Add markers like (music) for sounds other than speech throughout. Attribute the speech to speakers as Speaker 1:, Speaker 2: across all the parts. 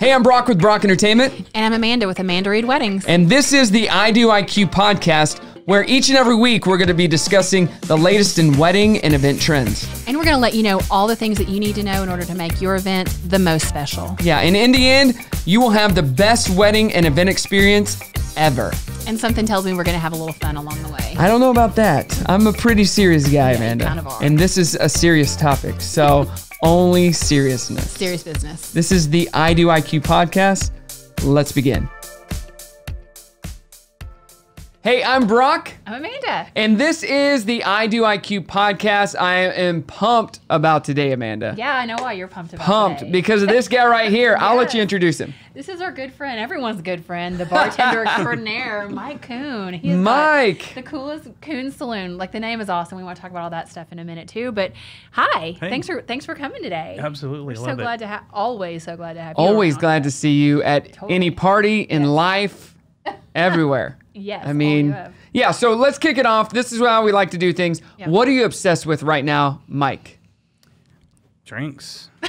Speaker 1: Hey, I'm Brock with Brock Entertainment,
Speaker 2: And I'm Amanda with Amanda Reed Weddings.
Speaker 1: and this is the I Do IQ podcast, where each and every week we're going to be discussing the latest in wedding and event trends.
Speaker 2: And we're going to let you know all the things that you need to know in order to make your event the most special.
Speaker 1: Yeah, and in the end, you will have the best wedding and event experience ever.
Speaker 2: And something tells me we're going to have a little fun along the way.
Speaker 1: I don't know about that. I'm a pretty serious guy,
Speaker 2: you
Speaker 1: Amanda.
Speaker 2: kind of.
Speaker 1: And this is a serious topic, so only seriousness.
Speaker 2: Serious business.
Speaker 1: This is the I Do IQ podcast. Let's begin. Hey, I'm Brock.
Speaker 2: I'm Amanda.
Speaker 1: And this is the I Do IQ podcast. I am pumped about today, Amanda.
Speaker 2: Yeah, I know why you're pumped about
Speaker 1: Pumped
Speaker 2: today.
Speaker 1: because of this guy right here. I'll let you (laughs) introduce him.
Speaker 2: This is our good friend, everyone's good friend, the bartender (laughs) extraordinaire, Mike Koon. He's
Speaker 1: Mike.
Speaker 2: the coolest Koon Saloon. Like the name is awesome. We want to talk about all that stuff in a minute too. But hi,
Speaker 3: Hey.
Speaker 2: thanks for thanks for coming today.
Speaker 3: Absolutely,
Speaker 2: We're
Speaker 3: love
Speaker 2: so
Speaker 3: it.
Speaker 2: glad to have. Always so glad to have you.
Speaker 1: Always glad to see you at any party in life, (laughs) everywhere.
Speaker 2: Yes.
Speaker 1: I
Speaker 2: all
Speaker 1: mean,
Speaker 2: you have.
Speaker 1: yeah, so let's kick it off. This is how we like to do things.
Speaker 2: Yeah.
Speaker 1: What are you obsessed with right now, Mike?
Speaker 3: Drinks. (laughs)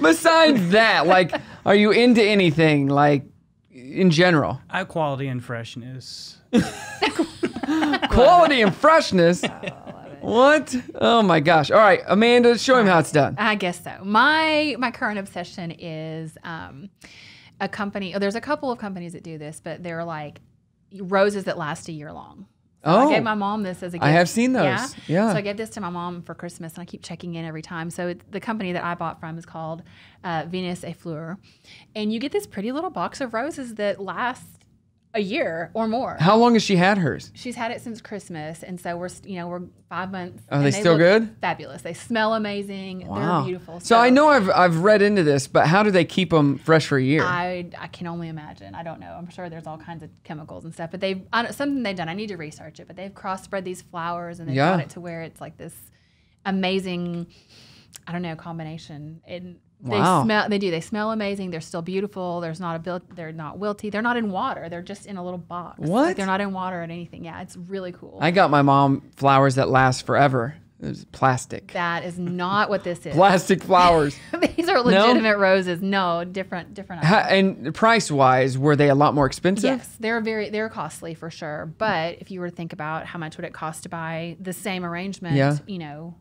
Speaker 1: Besides that, like, are you into anything, like, in general?
Speaker 3: High quality and freshness. (laughs)
Speaker 1: Quality and freshness. What? Oh my gosh. All right, Amanda, show him how it's done.
Speaker 2: I guess so. My my current obsession is um, a company. Oh, there's a couple of companies that do this, but they're like roses that last a year long. So
Speaker 1: Oh.
Speaker 2: I gave my mom this as a gift.
Speaker 1: I have seen those.
Speaker 2: Yeah.
Speaker 1: Yeah.
Speaker 2: So I gave this to my mom for Christmas, and I keep checking in every time. So the company that I bought from is called uh, Venus et Fleur, and you get this pretty little box of roses that last a year or more.
Speaker 1: How long has she had hers?
Speaker 2: She's had it since Christmas, and so we're you know we're five months.
Speaker 1: Are
Speaker 2: and
Speaker 1: they still good?
Speaker 2: Fabulous. They smell amazing. They're beautiful.
Speaker 1: So, I know I've I've read into this, but how do they keep them fresh for a year?
Speaker 2: I, I can only imagine. I don't know. I'm sure there's all kinds of chemicals and stuff, but they've I don't, something they've done. I need to research it, but they've crossbred these flowers and they've
Speaker 1: Yeah.
Speaker 2: got it to where it's like this amazing. I don't know combination. And they
Speaker 1: Wow.
Speaker 2: smell. They do. They smell amazing. They're still beautiful. There's not a bil- They're not wilty. They're not in water. They're just in a little box. Like,
Speaker 1: What?
Speaker 2: they're not in water or anything. Yeah, it's really cool.
Speaker 1: I got my mom flowers that last forever. It was plastic.
Speaker 2: that is not what this is. (laughs)
Speaker 1: Plastic flowers. (laughs)
Speaker 2: These are legitimate roses. No, different, different.
Speaker 1: How, and price wise, were they a lot more expensive?
Speaker 2: Yes, they're very they're costly for sure. But if you were to think about how much would it cost to buy the same arrangement,
Speaker 1: Yeah.
Speaker 2: you know,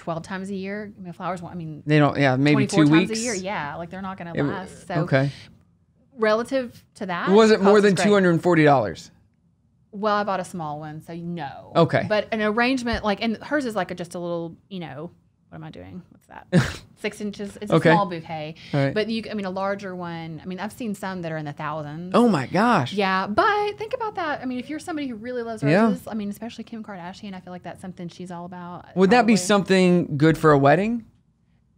Speaker 2: twelve times a year. I mean, flowers. I mean,
Speaker 1: They don't. Yeah, maybe two
Speaker 2: times
Speaker 1: weeks.
Speaker 2: a year. Yeah, like they're not going to last. So
Speaker 1: okay.
Speaker 2: relative to that,
Speaker 1: Was it more than two hundred and forty dollars?
Speaker 2: Well, I bought a small one, so no.
Speaker 1: Okay.
Speaker 2: But an arrangement like, and hers is like a, just a little, you know, what am I doing? That? (laughs) Six inches. It's a small bouquet.
Speaker 1: Right.
Speaker 2: But you, I mean, a larger one. I mean, I've seen some that are in the thousands.
Speaker 1: Oh my gosh.
Speaker 2: Yeah, but think about that. I mean, if you're somebody who really loves
Speaker 1: Yeah.
Speaker 2: roses, I mean, especially Kim Kardashian, I feel like that's something she's all about.
Speaker 1: Would that be something good for a wedding?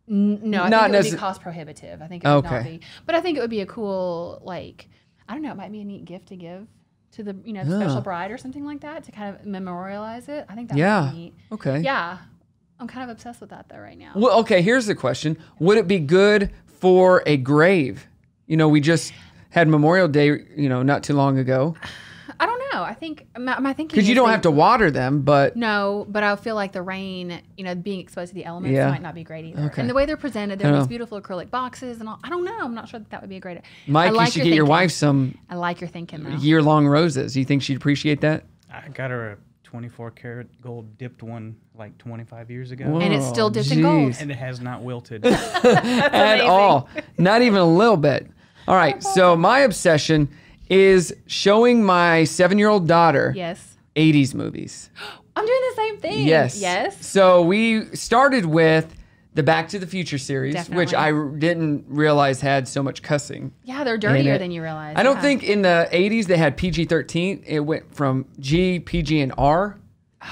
Speaker 2: N- No, I
Speaker 1: Not
Speaker 2: think it would be cost prohibitive. I think it would not
Speaker 1: Okay.
Speaker 2: be. But I think it would be a cool, like, I don't know, it might be a neat gift to give to the, you know, the
Speaker 1: Yeah.
Speaker 2: special bride or something like that to kind of memorialize it. I think that
Speaker 1: Yeah.
Speaker 2: would be neat.
Speaker 1: Okay.
Speaker 2: Yeah. I'm kind of obsessed with that though right now.
Speaker 1: Well, okay. Here's the question: Would it be good for a grave? You know, we just had Memorial Day. You know, not too long ago.
Speaker 2: I don't know. I think my, my thinking
Speaker 1: Because you don't
Speaker 2: they-
Speaker 1: have to water them, but
Speaker 2: No, but I feel like the rain, you know, being exposed to the elements
Speaker 1: Yeah.
Speaker 2: might not be great either.
Speaker 1: Okay.
Speaker 2: And the way they're presented, they're
Speaker 1: I
Speaker 2: these beautiful acrylic boxes and all. I don't know. I'm not sure that that would be a great. I
Speaker 1: Mike,
Speaker 2: like
Speaker 1: you should
Speaker 2: your
Speaker 1: get your
Speaker 2: thinking.
Speaker 1: wife some
Speaker 2: I like your thinking
Speaker 1: year-long roses. You think she'd appreciate that?
Speaker 3: I got her a 24 karat gold dipped one like 25 years ago.
Speaker 1: Whoa.
Speaker 2: And it's still dipped in gold.
Speaker 3: And it has not wilted. (laughs) (laughs)
Speaker 1: At
Speaker 2: amazing.
Speaker 1: all. Not even a little bit. All right. So my obsession is showing my seven-year-old daughter
Speaker 2: Yes.
Speaker 1: 80s movies. (gasps)
Speaker 2: I'm doing the same thing.
Speaker 1: Yes.
Speaker 2: Yes.
Speaker 1: So we started with the Back to the Future series, which I didn't realize had so much cussing.
Speaker 2: Yeah, they're dirtier than you realize.
Speaker 1: I don't
Speaker 2: yeah.
Speaker 1: think in the 80s they had PG 13. It went from G, PG, and R.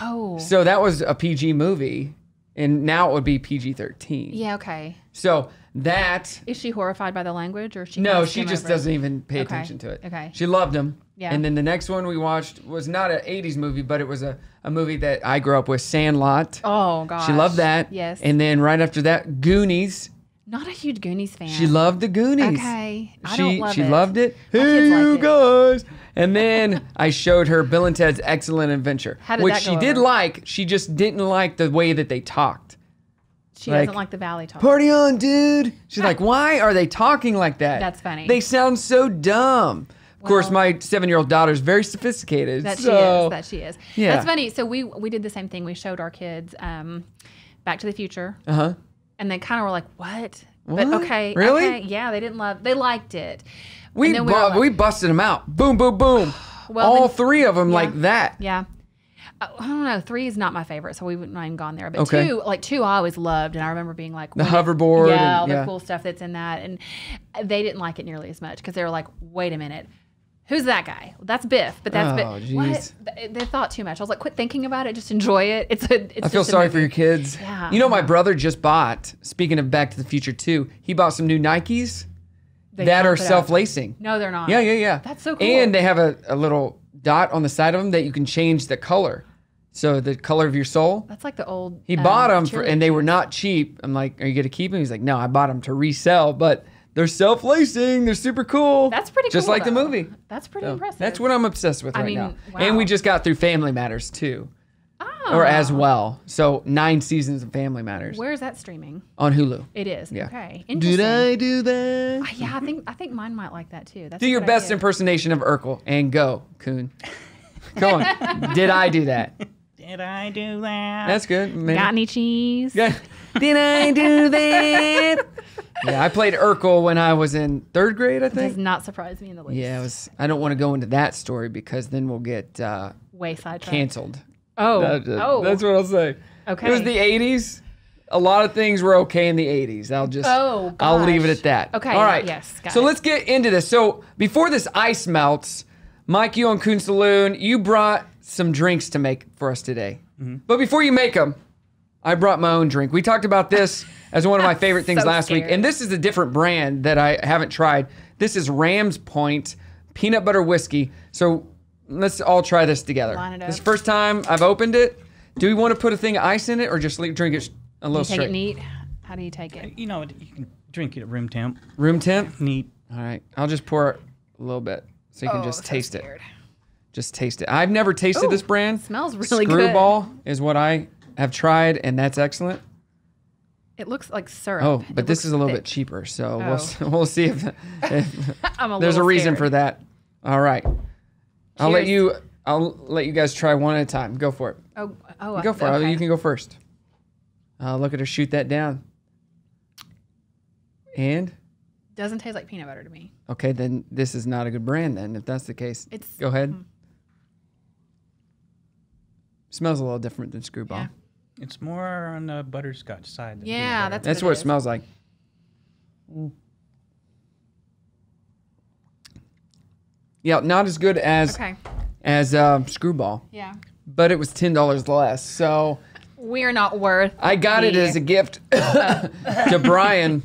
Speaker 2: Oh.
Speaker 1: So that was a PG movie. And now it would be PG 13.
Speaker 2: Yeah. Okay.
Speaker 1: So that,
Speaker 2: Is she horrified by the language, or she?
Speaker 1: no, she just
Speaker 2: over
Speaker 1: doesn't even pay
Speaker 2: Okay.
Speaker 1: attention to it.
Speaker 2: Okay.
Speaker 1: She loved them.
Speaker 2: Yeah.
Speaker 1: And then the next one we watched was not an 80s movie, but it was a, a movie that I grew up with, Sandlot.
Speaker 2: Oh gosh.
Speaker 1: She loved that.
Speaker 2: Yes.
Speaker 1: And then right after that, Goonies.
Speaker 2: Not a huge Goonies fan.
Speaker 1: She loved the Goonies.
Speaker 2: Okay. I
Speaker 1: she
Speaker 2: don't love
Speaker 1: she
Speaker 2: it.
Speaker 1: loved it. Hey, you
Speaker 2: it.
Speaker 1: guys. And then (laughs) I showed her Bill and Ted's Excellent Adventure,
Speaker 2: How did
Speaker 1: which she
Speaker 2: go
Speaker 1: did like. She just didn't like the way that they talked.
Speaker 2: She
Speaker 1: Like,
Speaker 2: doesn't like the valley talk.
Speaker 1: Party on, dude. She's (laughs) like, why are they talking like that?
Speaker 2: That's funny.
Speaker 1: They sound so dumb. Of course,
Speaker 2: Well-
Speaker 1: my seven-year-old daughter is very sophisticated.
Speaker 2: That she is. That she is.
Speaker 1: Yeah.
Speaker 2: That's funny. So we we did the same thing. We showed our kids um, Back to the Future,
Speaker 1: Uh-huh.
Speaker 2: and they kind of were like, "What?" But okay,
Speaker 1: Really?
Speaker 2: okay, yeah, they didn't love. They liked it.
Speaker 1: We,
Speaker 2: we
Speaker 1: bu-
Speaker 2: like-
Speaker 1: we busted them out. Boom, boom, boom. (sighs)
Speaker 2: Well,
Speaker 1: All
Speaker 2: then-
Speaker 1: three of them
Speaker 2: yeah.
Speaker 1: like that.
Speaker 2: Yeah. Uh, I don't know. Three is not my favorite, so we wouldn't even gone there. But
Speaker 1: Okay.
Speaker 2: two, like two, I always loved, and I remember being like
Speaker 1: The
Speaker 2: it-
Speaker 1: hoverboard
Speaker 2: yeah,
Speaker 1: and-
Speaker 2: all the
Speaker 1: yeah.
Speaker 2: cool stuff that's in that, and they didn't like it nearly as much because they were like, "Wait a minute, who's that guy? That's Biff, but that's
Speaker 1: Oh,
Speaker 2: Biff." What? They, thought too much. I was like, "Quit thinking about it. Just enjoy it. It's a." It's
Speaker 1: I feel sorry for your kids.
Speaker 2: Yeah,
Speaker 1: You know, my brother just bought, speaking of Back to the Future 2, he bought some new Nikes
Speaker 2: They
Speaker 1: that are
Speaker 2: pump it up.
Speaker 1: self lacing.
Speaker 2: No, they're not.
Speaker 1: Yeah, yeah, yeah.
Speaker 2: That's so cool.
Speaker 1: And they have a, a little dot on the side of them that you can change the color. So the color of your soul.
Speaker 2: That's like the old.
Speaker 1: He
Speaker 2: um,
Speaker 1: bought them for, and they were not cheap. I'm like, are you gonna keep them? He's like, no, I bought them to resell, but they're self lacing. They're super cool.
Speaker 2: That's pretty cool.
Speaker 1: Just
Speaker 2: cool,
Speaker 1: like the movie.
Speaker 2: That's pretty
Speaker 1: So
Speaker 2: impressive.
Speaker 1: That's what I'm obsessed with
Speaker 2: I
Speaker 1: right
Speaker 2: mean,
Speaker 1: now.
Speaker 2: wow.
Speaker 1: And we just got through Family Matters too,
Speaker 2: Oh.
Speaker 1: or as well. So nine seasons of Family Matters
Speaker 2: Where is that streaming?
Speaker 1: on Hulu.
Speaker 2: It is.
Speaker 1: Yeah.
Speaker 2: Okay.
Speaker 1: Did
Speaker 2: Interesting.
Speaker 1: I do that?
Speaker 2: Uh, Yeah, I think I think mine might like that too. That's
Speaker 1: Do your best
Speaker 2: idea.
Speaker 1: impersonation of Urkel and go, Koon. (laughs) Go on. Did I do that?
Speaker 3: Did I do that?
Speaker 1: That's good. Maybe.
Speaker 2: Got any cheese?
Speaker 1: Yeah. (laughs) Did I do that? (laughs) yeah, I played Urkel when I was in third grade, I think Does
Speaker 2: not surprise me in the least.
Speaker 1: Yeah, it was. I don't want to go into that story because then we'll get uh,
Speaker 2: Wayside track.
Speaker 1: canceled.
Speaker 2: Oh.
Speaker 1: That- that-
Speaker 2: oh.
Speaker 1: That's what I'll say.
Speaker 2: Okay.
Speaker 1: It was the 80s. A lot of things were okay in the 80s. I'll just.
Speaker 2: Oh,
Speaker 1: I'll leave it at that.
Speaker 2: Okay,
Speaker 1: All right.
Speaker 2: yes, got
Speaker 1: so
Speaker 2: it.
Speaker 1: let's get into this. So before this ice melts, Mike, you on Koon Saloon, you brought some drinks to make for us today.
Speaker 2: Mm-hmm.
Speaker 1: But before you make them, I brought my own drink. We talked about this as one of my (laughs) favorite things
Speaker 2: So
Speaker 1: last week, and this is a different brand that I haven't tried. This is Rams Point peanut butter whiskey. So let's all try this together.
Speaker 2: Line it
Speaker 1: This is the first time I've opened it. Do we want to put a thing of ice in it, or just leave, drink it a little
Speaker 2: You take
Speaker 1: straight?
Speaker 2: it neat. How do you take it?
Speaker 3: You know, you can drink it at room temp.
Speaker 1: Room temp.
Speaker 3: Neat.
Speaker 1: All right, I'll just pour a little bit so you can
Speaker 2: Oh,
Speaker 1: just
Speaker 2: so
Speaker 1: taste it. Just taste it. I've never tasted
Speaker 2: Ooh,
Speaker 1: this brand.
Speaker 2: smells really good.
Speaker 1: Skrewball is what I have tried, and that's excellent.
Speaker 2: It looks like syrup.
Speaker 1: Oh, but
Speaker 2: It
Speaker 1: this is a little
Speaker 2: thick.
Speaker 1: bit cheaper, so
Speaker 2: Oh.
Speaker 1: we'll we'll see if, (laughs) if
Speaker 2: a
Speaker 1: there's a reason
Speaker 2: scared.
Speaker 1: for that. All right, I'll let you. I'll let you guys try one at a time. Go for it.
Speaker 2: Oh, oh,
Speaker 1: Go for it. You can go first. Uh, look at her shoot that down. And
Speaker 2: Doesn't taste like peanut butter to me.
Speaker 1: okay, then this is not a good brand. Then, if that's the case,
Speaker 2: It's
Speaker 1: go ahead.
Speaker 2: mm.
Speaker 1: Smells a little different than Skrewball.
Speaker 2: Yeah.
Speaker 3: It's more on the butterscotch side. Than
Speaker 2: Yeah, that's
Speaker 1: That's
Speaker 2: what
Speaker 1: what
Speaker 2: it
Speaker 1: it
Speaker 2: is.
Speaker 1: smells like. Yeah, not as good as
Speaker 2: Okay.
Speaker 1: as um, Skrewball,
Speaker 2: Yeah.
Speaker 1: but it was ten dollars less. So
Speaker 2: We're not worth.
Speaker 1: I got it as a gift (laughs) to Brian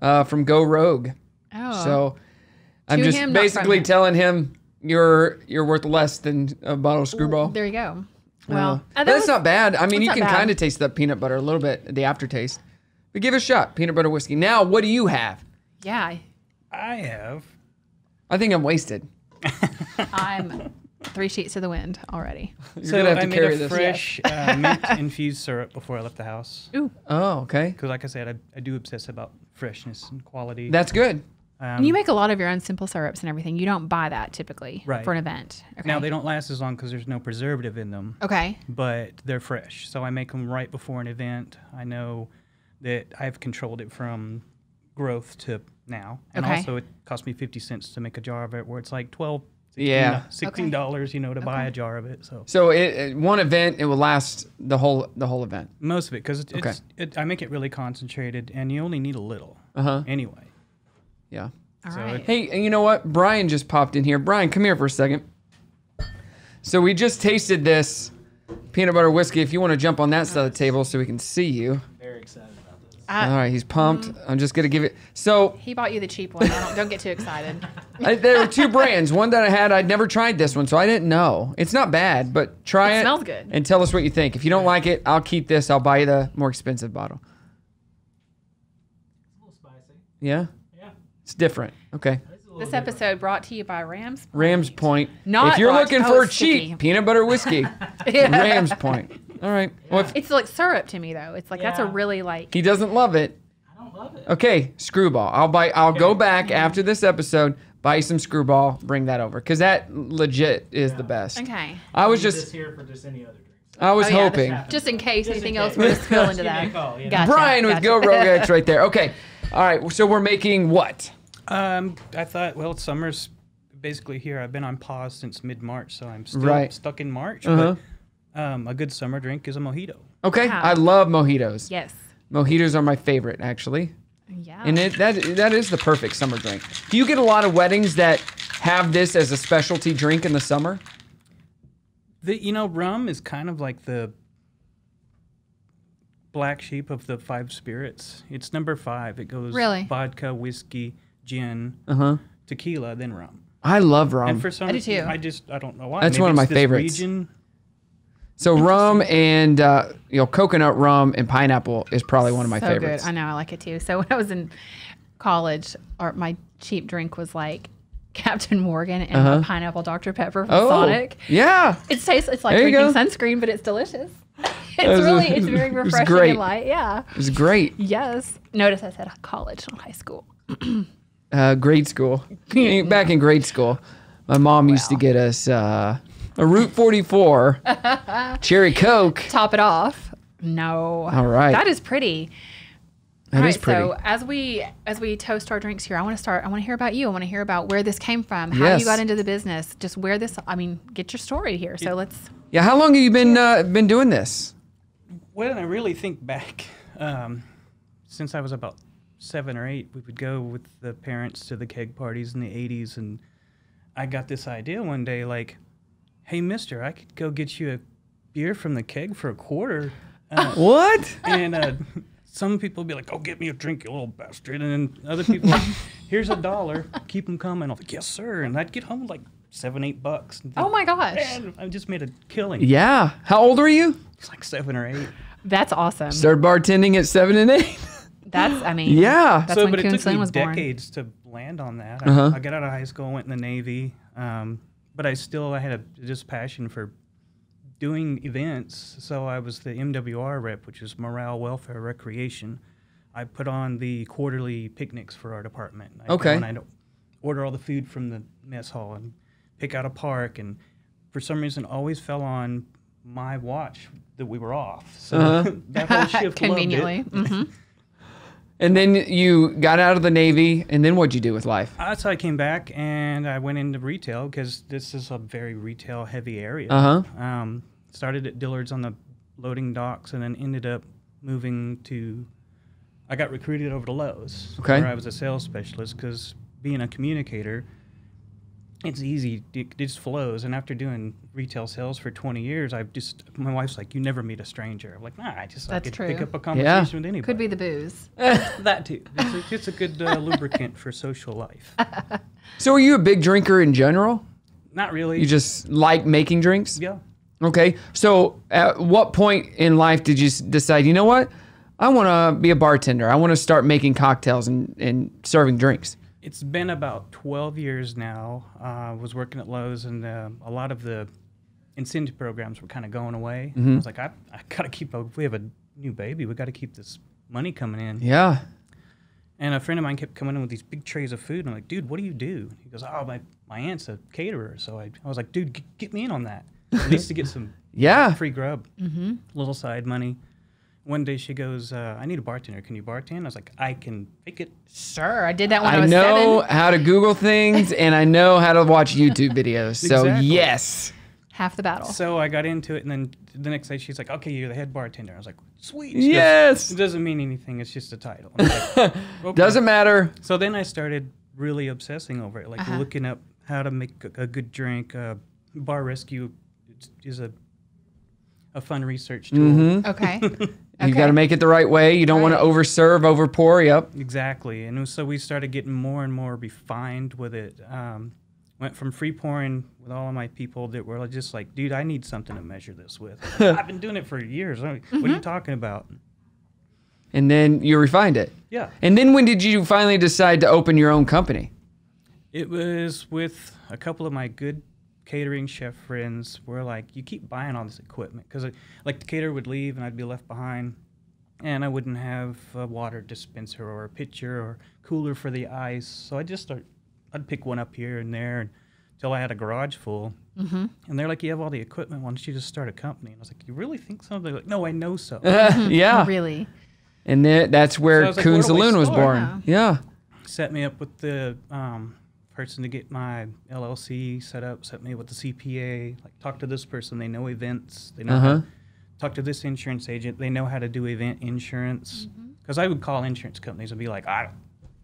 Speaker 1: uh, from Go Rogue.
Speaker 2: Oh.
Speaker 1: So I'm
Speaker 2: To
Speaker 1: just
Speaker 2: him,
Speaker 1: basically telling him you're you're worth less than a bottle of Skrewball.
Speaker 2: There you go. Well, uh,
Speaker 1: that's not bad. I mean, you can kind of taste the peanut butter a little bit, the aftertaste. But give it a shot, peanut butter whiskey. Now, what do you have?
Speaker 2: Yeah.
Speaker 3: I have.
Speaker 1: I think I'm wasted. (laughs)
Speaker 2: I'm three sheets to the wind already.
Speaker 1: You're
Speaker 3: so
Speaker 1: gonna have
Speaker 3: I
Speaker 1: to
Speaker 3: made
Speaker 1: carry
Speaker 3: a
Speaker 1: this.
Speaker 3: fresh uh, mint (laughs) infused syrup before I left the house.
Speaker 2: Ooh.
Speaker 1: Oh, okay.
Speaker 3: Because, like I said, I, I do obsess about freshness and quality.
Speaker 1: That's good.
Speaker 3: Um,
Speaker 2: And you make a lot of your own simple syrups and everything. You don't buy that typically
Speaker 3: Right.
Speaker 2: for an event. Okay.
Speaker 3: now they don't last as long because there's no preservative in them,
Speaker 2: Okay.
Speaker 3: but they're fresh. So I make them right before an event. I know that I've controlled it from growth to now, and
Speaker 2: Okay.
Speaker 3: also it cost me fifty cents to make a jar of it, where it's like 12
Speaker 1: Yeah.
Speaker 3: sixteen dollars, you know, to buy a jar of it. So
Speaker 1: So, it, it- one event, it will last the whole the whole event.
Speaker 3: most of it, because it's,
Speaker 1: Okay.
Speaker 3: it, I make it really concentrated, and you only need a little
Speaker 1: Uh huh.
Speaker 3: anyway.
Speaker 1: Yeah.
Speaker 2: All
Speaker 3: So
Speaker 2: right.
Speaker 3: it-
Speaker 1: Hey, and you know what? Brian just popped in here. Brian, come here for a second. So we just tasted this peanut butter whiskey. If you want to jump on that side of the table so we can see you.
Speaker 4: Very excited about this.
Speaker 2: I-
Speaker 1: All right, he's pumped. Mm-hmm. I'm just gonna give it. So
Speaker 2: he bought you the cheap one. I don't, don't get too excited. (laughs)
Speaker 1: I, there were two brands. One that I had, I'd never tried this one, so I didn't know. It's not bad, but try
Speaker 2: It
Speaker 1: it.
Speaker 2: smells good.
Speaker 1: And tell us what you think. If you don't like it, I'll keep this. I'll buy you the more expensive bottle.
Speaker 4: A little spicy.
Speaker 1: Yeah,
Speaker 4: Yeah.
Speaker 1: It's different. Okay.
Speaker 4: It's a little
Speaker 2: This episode brought to you by Rams. Point.
Speaker 1: Rams Point.
Speaker 2: Not
Speaker 1: if you're
Speaker 2: brought-
Speaker 1: looking
Speaker 2: oh,
Speaker 1: for
Speaker 2: it's
Speaker 1: cheap
Speaker 2: sticky.
Speaker 1: peanut butter whiskey, (laughs) Rams Point. All right. Well, if
Speaker 2: It's like syrup to me though. It's like that's a
Speaker 4: Yeah.
Speaker 2: really like
Speaker 1: he doesn't love it,
Speaker 4: I don't love it.
Speaker 1: okay, skrewball. I'll buy. I'll go
Speaker 4: Okay.
Speaker 1: back after this episode, buy some skrewball, bring that over, because that legit is the best.
Speaker 2: okay.
Speaker 1: I was
Speaker 4: Leave
Speaker 1: just,
Speaker 4: this here for just any other drinks.
Speaker 1: I was
Speaker 2: Oh, yeah,
Speaker 1: hoping.
Speaker 2: that's- Just in case
Speaker 4: Just in
Speaker 2: anything
Speaker 4: case.
Speaker 2: else were to spill (laughs)
Speaker 4: Just
Speaker 2: into
Speaker 4: give me a
Speaker 2: that.
Speaker 4: call, you know.
Speaker 2: Gotcha,
Speaker 1: Brian with
Speaker 2: gotcha.
Speaker 1: Go Rogue X (laughs) right there. Okay. All right. So we're making what?
Speaker 3: Um, I thought, well, summer's basically here. I've been on pause since mid March, so I'm still
Speaker 1: Right.
Speaker 3: stuck in March.
Speaker 1: Uh-huh.
Speaker 3: But um, a good summer drink is a mojito.
Speaker 1: Okay.
Speaker 2: Wow.
Speaker 1: I love mojitos.
Speaker 2: Yes.
Speaker 1: Mojitos are my favorite, actually.
Speaker 2: Yeah.
Speaker 1: And it that that is the perfect summer drink. Do you get a lot of weddings that have this as a specialty drink in the summer?
Speaker 3: The you know rum is kind of like the black sheep of the five spirits. It's number five. It goes
Speaker 2: Really?
Speaker 3: vodka, whiskey, gin,
Speaker 1: Uh huh.
Speaker 3: tequila, then rum.
Speaker 1: I love rum.
Speaker 3: and for some,
Speaker 2: I do too.
Speaker 3: I just I don't know why.
Speaker 1: That's
Speaker 3: Maybe
Speaker 1: one of my favorites.
Speaker 3: Region.
Speaker 1: so rum and uh, you know coconut rum and pineapple is probably one of my
Speaker 2: so
Speaker 1: favorites.
Speaker 2: good. I know. I like it too. So (laughs) when I was in college, or my cheap drink was like (laughs) Captain Morgan and
Speaker 1: Uh-huh.
Speaker 2: a pineapple Dr Pepper from
Speaker 1: Oh,
Speaker 2: Sonic.
Speaker 1: yeah.
Speaker 2: It tastes. It's like drinking
Speaker 1: go.
Speaker 2: sunscreen, but it's delicious. (laughs) It's really. It's very
Speaker 1: it
Speaker 2: refreshing
Speaker 1: great.
Speaker 2: and light. Yeah.
Speaker 1: It was great.
Speaker 2: Yes. Notice I said college, not high school. (clears throat)
Speaker 1: Uh, grade school. (laughs) Back in grade school, my mom used to get us uh, a Route 44 (laughs) cherry Coke.
Speaker 2: Top it off. No.
Speaker 1: All right.
Speaker 2: That is pretty.
Speaker 1: That
Speaker 2: All
Speaker 1: is pretty.
Speaker 2: So as we as we toast our drinks here, I want to start. I want to hear about you. I want to hear about where this came from, how
Speaker 1: Yes.
Speaker 2: you got into the business, just where this. I mean, get your story here. So let's.
Speaker 1: yeah. How long have you been uh, been doing this?
Speaker 3: When I really think back, um, since I was about seven or eight, we would go with the parents to the keg parties in the 80s. And I got this idea one day like, hey, mister, I could go get you a beer from the keg for a quarter. (laughs) Uh,
Speaker 1: What?
Speaker 3: and uh, some people would be like, oh, get me a drink, you little bastard. And then other people, like, here's a dollar, keep them coming. I was like, yes, sir. And I'd get home with like seven, eight bucks. and
Speaker 2: Oh my gosh,
Speaker 3: Man, I just made a killing.
Speaker 1: Yeah. How old are you?
Speaker 3: It's like seven or eight.
Speaker 2: that's awesome.
Speaker 1: Started bartending at seven and eight. (laughs)
Speaker 2: That's. I mean.
Speaker 1: Yeah.
Speaker 2: That's
Speaker 3: so,
Speaker 2: when
Speaker 3: but it took
Speaker 2: Slim
Speaker 3: me
Speaker 2: was born.
Speaker 3: decades to land on that. I,
Speaker 1: Uh-huh.
Speaker 3: I got out of high school, went in the Navy, um, but I still I had a just passion for doing events. So I was the MWR rep, which is Morale, Welfare, Recreation. I put on the quarterly picnics for our department. I
Speaker 1: Okay.
Speaker 3: And I'd order all the food from the mess hall and pick out a park, and for some reason, always fell on my watch that we were off. So
Speaker 1: Uh-huh. (laughs)
Speaker 3: that whole (laughs) shift loved it.
Speaker 2: Conveniently. hmm (laughs)
Speaker 1: And then you got out of the Navy, and then what'd you do with life?
Speaker 3: That's how I came back, and I went into retail because this is a very retail heavy area.
Speaker 1: Uh huh.
Speaker 3: Um, started at Dillard's on the loading docks, and then ended up moving to. I got recruited over to Lowe's,
Speaker 1: Okay.
Speaker 3: where I was a sales specialist. Because being a communicator, it's easy. It just flows. And after doing retail sales for 20 years, I've just my wife's like, "You never meet a stranger." I'm like, "Nah, I just
Speaker 2: That's
Speaker 3: I could pick up a conversation with anybody."
Speaker 2: Could be the booze. (laughs)
Speaker 3: that too. It's a, it's a good uh, (laughs) lubricant for social life.
Speaker 1: So, are you a big drinker in general?
Speaker 3: Not really.
Speaker 1: You just like making drinks?
Speaker 3: yeah.
Speaker 1: Okay. So, at what point in life did you decide, you know what? I want to be a bartender. I want to start making cocktails and, and serving drinks.
Speaker 3: It's been about 12 years now. Uh, I was working at Lowe's, and uh, a lot of the incentive programs were kind of going away. I was like, I, I got to keep. If we have a new baby, we got to keep this money coming in.
Speaker 1: Yeah.
Speaker 3: And a friend of mine kept coming in with these big trays of food. And I'm like, dude, what do you do? He goes, oh, my, my aunt's a caterer. So I, I was like, dude, g- get me in on that. At least to get some (laughs)
Speaker 1: Yeah.
Speaker 3: free grub, little side money. One day she goes, uh, I need a bartender. Can you bartend? I was like, I can make it.
Speaker 2: Sure, I did that when I,
Speaker 1: I
Speaker 2: was
Speaker 1: know
Speaker 2: seven.
Speaker 1: how to Google things (laughs) and I know how to watch YouTube videos. So,
Speaker 3: Exactly.
Speaker 1: yes.
Speaker 2: Half the battle.
Speaker 3: So I got into it, and then the next day she's like, "Okay, you're the head bartender." I was like, "Sweet." She goes,
Speaker 1: Yes.
Speaker 3: It doesn't mean anything. It's just a title. Like, (laughs) "Okay."
Speaker 1: Doesn't matter.
Speaker 3: So then I started really obsessing over it, like
Speaker 2: Uh-huh.
Speaker 3: looking up how to make a, a good drink. Uh, Bar Rescue is a a fun research tool.
Speaker 1: Mm-hmm.
Speaker 2: okay. (laughs)
Speaker 1: You got to make it the right way. You don't want to
Speaker 2: Right.
Speaker 1: overserve, overpour. Yep.
Speaker 3: Exactly, and so we started getting more and more refined with it. Um, went from free pouring with all of my people that were just like, "Dude, I need something to measure this with." (laughs) I've been doing it for years. What are
Speaker 2: Mm-hmm.
Speaker 3: you talking about?
Speaker 1: And then you refined it.
Speaker 3: Yeah.
Speaker 1: And then when did you finally decide to open your own company?
Speaker 3: It was with a couple of my good catering chef friends were like, you keep buying all this equipment because like the caterer would leave and I'd be left behind, and I wouldn't have a water dispenser or a pitcher or cooler for the ice. So I just start, I'd pick one up here and there until I had a garage full. Mm-hmm. And they're like, you have all the equipment. Why don't you just start a company? And I was like, you really think so? They're like, no, I know so. (laughs)
Speaker 1: yeah. (laughs)
Speaker 2: Really?
Speaker 1: And then that's where
Speaker 3: was like,
Speaker 1: Koon
Speaker 3: where do I
Speaker 1: Saloon was
Speaker 3: start?
Speaker 1: born. Yeah.
Speaker 3: set me up with the um, person to get my LLC set up. Set me with the CPA. Like talk to this person. They know events. They know.
Speaker 1: Uh-huh.
Speaker 3: How, talk to this insurance agent. They know how to do event insurance.
Speaker 2: Mm-hmm.
Speaker 3: Because I would call insurance companies and be like, I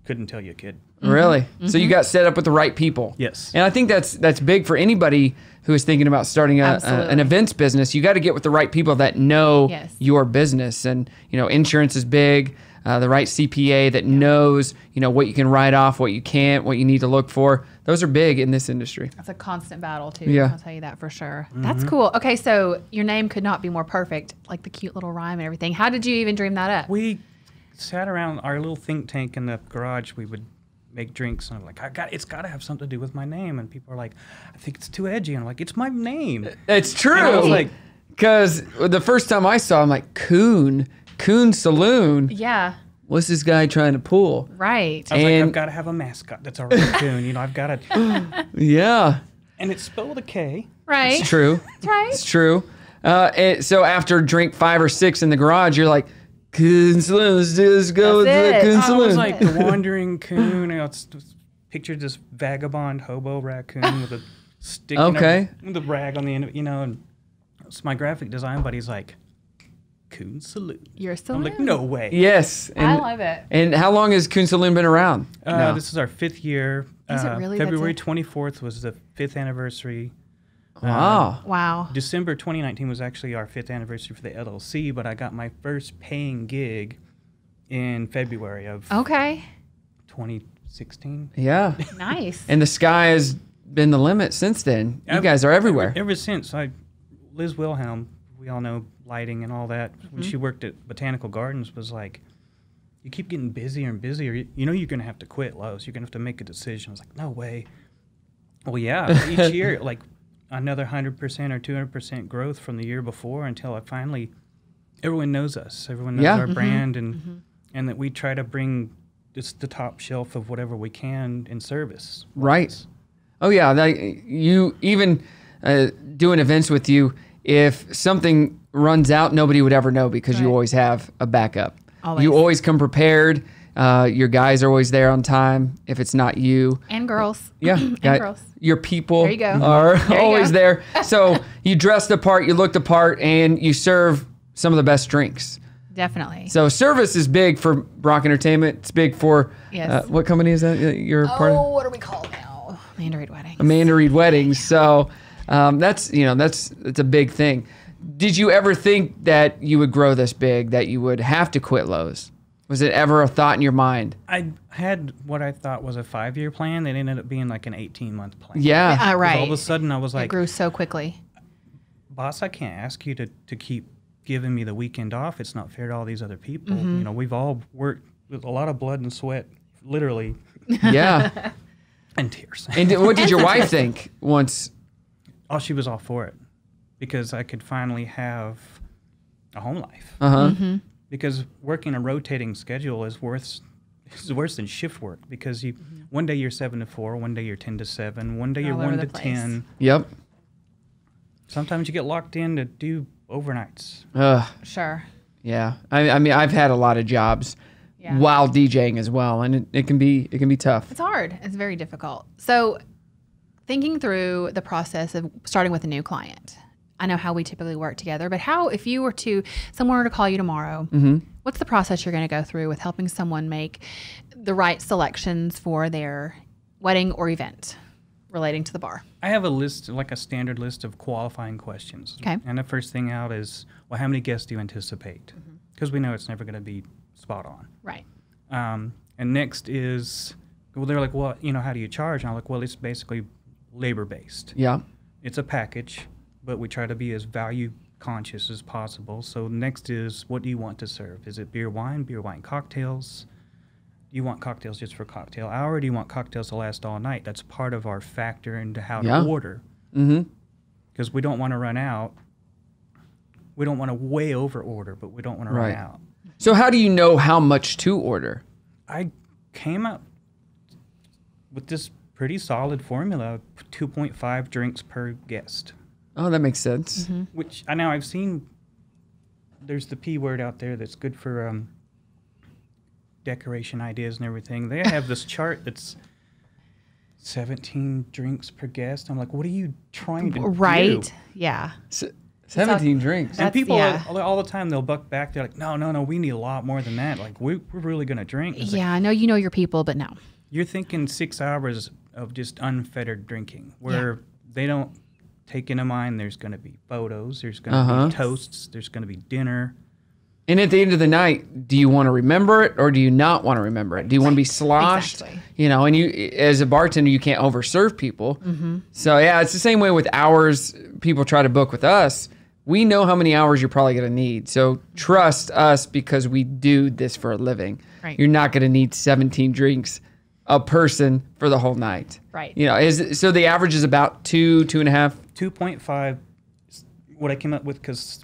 Speaker 3: couldn't tell you, kid.
Speaker 1: Really? So you got set up with the right people.
Speaker 3: Yes.
Speaker 1: And I think that's that's big for anybody who is thinking about starting a, a, an events business. You got to get with the right people that know
Speaker 2: Yes.
Speaker 1: your business, and you know insurance is big. Uh, the right CPA that knows you know what you can write off, what you can't, what you need to look for. Those are big in this industry.
Speaker 2: It's a constant battle too.
Speaker 1: Yeah.
Speaker 2: I'll tell you that for sure. That's cool. Okay, so your name could not be more perfect, like the cute little rhyme and everything. How did you even dream that up?
Speaker 3: We sat around our little think tank in the garage. We would make drinks, and I'm like, I got. It's got to have something to do with my name. And people are like, I think it's too edgy. And I'm like, it's my name.
Speaker 1: It's true.
Speaker 3: was like-
Speaker 1: because the first time I saw him, like Koon, Koon Saloon.
Speaker 2: yeah,
Speaker 1: What's this guy trying to pull?
Speaker 2: right.
Speaker 3: I was like,
Speaker 1: And-
Speaker 3: I've got to have a mascot that's a raccoon. you know, I've got to. (gasps)
Speaker 1: Yeah,
Speaker 3: And it's spelled with a K.
Speaker 2: right.
Speaker 1: it's true. (laughs)
Speaker 2: That's right.
Speaker 1: It's true. Uh, and so after drink five or six in the garage, you're like, Koon Saloon, let's just go
Speaker 2: That's
Speaker 1: with the Coon
Speaker 2: I
Speaker 3: I was like the (laughs) wandering coon. You know, it's, it's pictured this vagabond hobo raccoon with a stick, and a-
Speaker 1: Okay.
Speaker 3: with a rag on the end of it, you know. And it's my graphic design buddy's like, Coon Salute.
Speaker 2: You're still.
Speaker 3: I'm like, no way.
Speaker 1: yes. And,
Speaker 2: I love it.
Speaker 1: And how long has Koon Saloon been around?
Speaker 3: Uh,
Speaker 1: now?
Speaker 3: This is our fifth year.
Speaker 2: Is it
Speaker 3: Uh,
Speaker 2: really?
Speaker 3: February
Speaker 2: it?
Speaker 3: 24th was the fifth anniversary.
Speaker 1: wow.
Speaker 2: Wow.
Speaker 3: December 2019 was actually our fifth anniversary for the LLC, but I got my first paying gig in February of
Speaker 2: Okay.
Speaker 3: 2016.
Speaker 1: yeah. (laughs)
Speaker 2: Nice.
Speaker 1: And the sky has been the limit since then. You
Speaker 3: Ev-
Speaker 1: guys are everywhere.
Speaker 3: Ever since I, Liz Wilhelm, we all know lighting and all that. When
Speaker 1: Mm-hmm.
Speaker 3: she worked at Botanical Gardens, was like, you keep getting busier and busier. You, you know you're gonna have to quit, Lowe's. You're gonna have to make a decision. I was like, no way. Well, yeah. Each (laughs) year, like another hundred percent or two hundred percent growth from the year before until I finally, everyone knows us. Everyone knows
Speaker 1: Yeah.
Speaker 3: our brand and and that we try to bring just the top shelf of whatever we can in service.
Speaker 1: Right. Oh yeah, that, you even uh, doing events with you. If something runs out, nobody would ever know because you always have a backup.
Speaker 2: Always.
Speaker 1: You always come prepared. Uh, your guys are always there on time. If it's not you,
Speaker 2: and girls.
Speaker 1: yeah, (clears throat)
Speaker 2: and
Speaker 1: guy-
Speaker 2: girls.
Speaker 1: your people
Speaker 2: There you go.
Speaker 1: are
Speaker 2: There you (laughs)
Speaker 1: always
Speaker 2: go.
Speaker 1: there. (laughs) So you dress the part, you look the part, and you serve some of the best drinks.
Speaker 2: Definitely.
Speaker 1: So service is big for Brock Entertainment. It's big for
Speaker 2: Yes.
Speaker 1: uh, what company is that that you're a part of?
Speaker 2: oh, what are we called now? Amanda Reed Wedding.
Speaker 1: Amanda Reed Weddings. So um, that's you know that's it's a big thing. Did you ever think that you would grow this big? That you would have to quit Lowe's? Was it ever a thought in your mind?
Speaker 3: I had what I thought was a five year plan that ended up being like an 18 month plan.
Speaker 1: Yeah.
Speaker 2: Uh,
Speaker 3: 'Cause
Speaker 2: right.
Speaker 3: All of a sudden, I was like,
Speaker 2: it
Speaker 3: like,
Speaker 2: grew so quickly.
Speaker 3: boss, I can't ask you to, to keep giving me the weekend off. It's not fair to all these other people.
Speaker 2: Mm-hmm.
Speaker 3: You know, we've all worked with a lot of blood and sweat, literally,
Speaker 1: yeah. (laughs)
Speaker 3: and tears.
Speaker 1: And what did your (laughs) wife think once?
Speaker 3: Oh, she was all for it because I could finally have a home life.
Speaker 1: Uh huh.
Speaker 2: Mm-hmm.
Speaker 3: Because working a rotating schedule is worse (laughs) is worse than shift work because you one day you're seven to four, one day you're ten to seven, one day you're
Speaker 2: All
Speaker 3: one to
Speaker 2: place.
Speaker 3: ten.
Speaker 1: Yep.
Speaker 3: Sometimes you get locked in to do overnights.
Speaker 1: Ugh.
Speaker 2: Sure.
Speaker 1: Yeah. I, I mean, I've had a lot of jobs
Speaker 2: Yeah.
Speaker 1: while DJing as well, and it, it can be it can be tough.
Speaker 2: It's hard. It's very difficult. So, thinking through the process of starting with a new client, I know how we typically work together, but how, if you were to, someone were to call you tomorrow, what's the process you're going to go through with helping someone make the right selections for their wedding or event relating to the bar?
Speaker 3: I have a list, like a standard list of qualifying questions.
Speaker 2: Okay.
Speaker 3: And the first thing out is, well, how many guests do you anticipate? Because we know it's never going to be spot on.
Speaker 2: Right.
Speaker 3: Um, and next is, well, they're like, well, you know, how do you charge? And I'm like, well, it's basically labor based.
Speaker 1: Yeah.
Speaker 3: It's a package, but we try to be as value conscious as possible. So next is, what do you want to serve? Is it beer, wine, beer, wine, cocktails? Do you want cocktails just for cocktail hour? Or do you want cocktails to last all night? That's part of our factor into how
Speaker 1: Yeah.
Speaker 3: to order. Mm-hmm. Because we don't want to run out. We don't want to way over order, but we don't want to
Speaker 1: Right.
Speaker 3: run out.
Speaker 1: So how do you know how much to order?
Speaker 3: I came up with this pretty solid formula 2.5 drinks per guest.
Speaker 1: Oh, that makes sense.
Speaker 3: Which I know I've seen. There's the P word out there that's good for um, decoration ideas and everything. They (laughs) have this chart that's 17 drinks per guest. I'm like, what are you trying to
Speaker 2: Right.
Speaker 3: do? Right.
Speaker 2: Yeah.
Speaker 1: S- Seventeen drinks.
Speaker 3: And people
Speaker 2: yeah.
Speaker 3: all, all the time they'll buck back. They're like, no, no, no, we need a lot more than that. Like we, we're really gonna drink. It's like,
Speaker 2: Yeah. I know you know your people, but no.
Speaker 3: you're thinking six hours of just unfettered drinking, where they don't take into mind there's going to be photos, there's going to
Speaker 1: Uh-huh.
Speaker 3: be toasts, there's going to be dinner.
Speaker 1: And at the end of the night, do you want to remember it or do you not want to remember it? Do you want to be sloshed?
Speaker 2: Exactly.
Speaker 1: You know, and you as a bartender, you can't overserve people. So yeah, it's the same way with hours people try to book with us. We know how many hours you're probably going to need. So trust us because we do this for a living.
Speaker 2: Right.
Speaker 1: You're not going to need 17 drinks a person for the whole night.
Speaker 2: Right.
Speaker 1: You know, is so the average is about two, two and a half.
Speaker 3: 2.5 what I came up with because,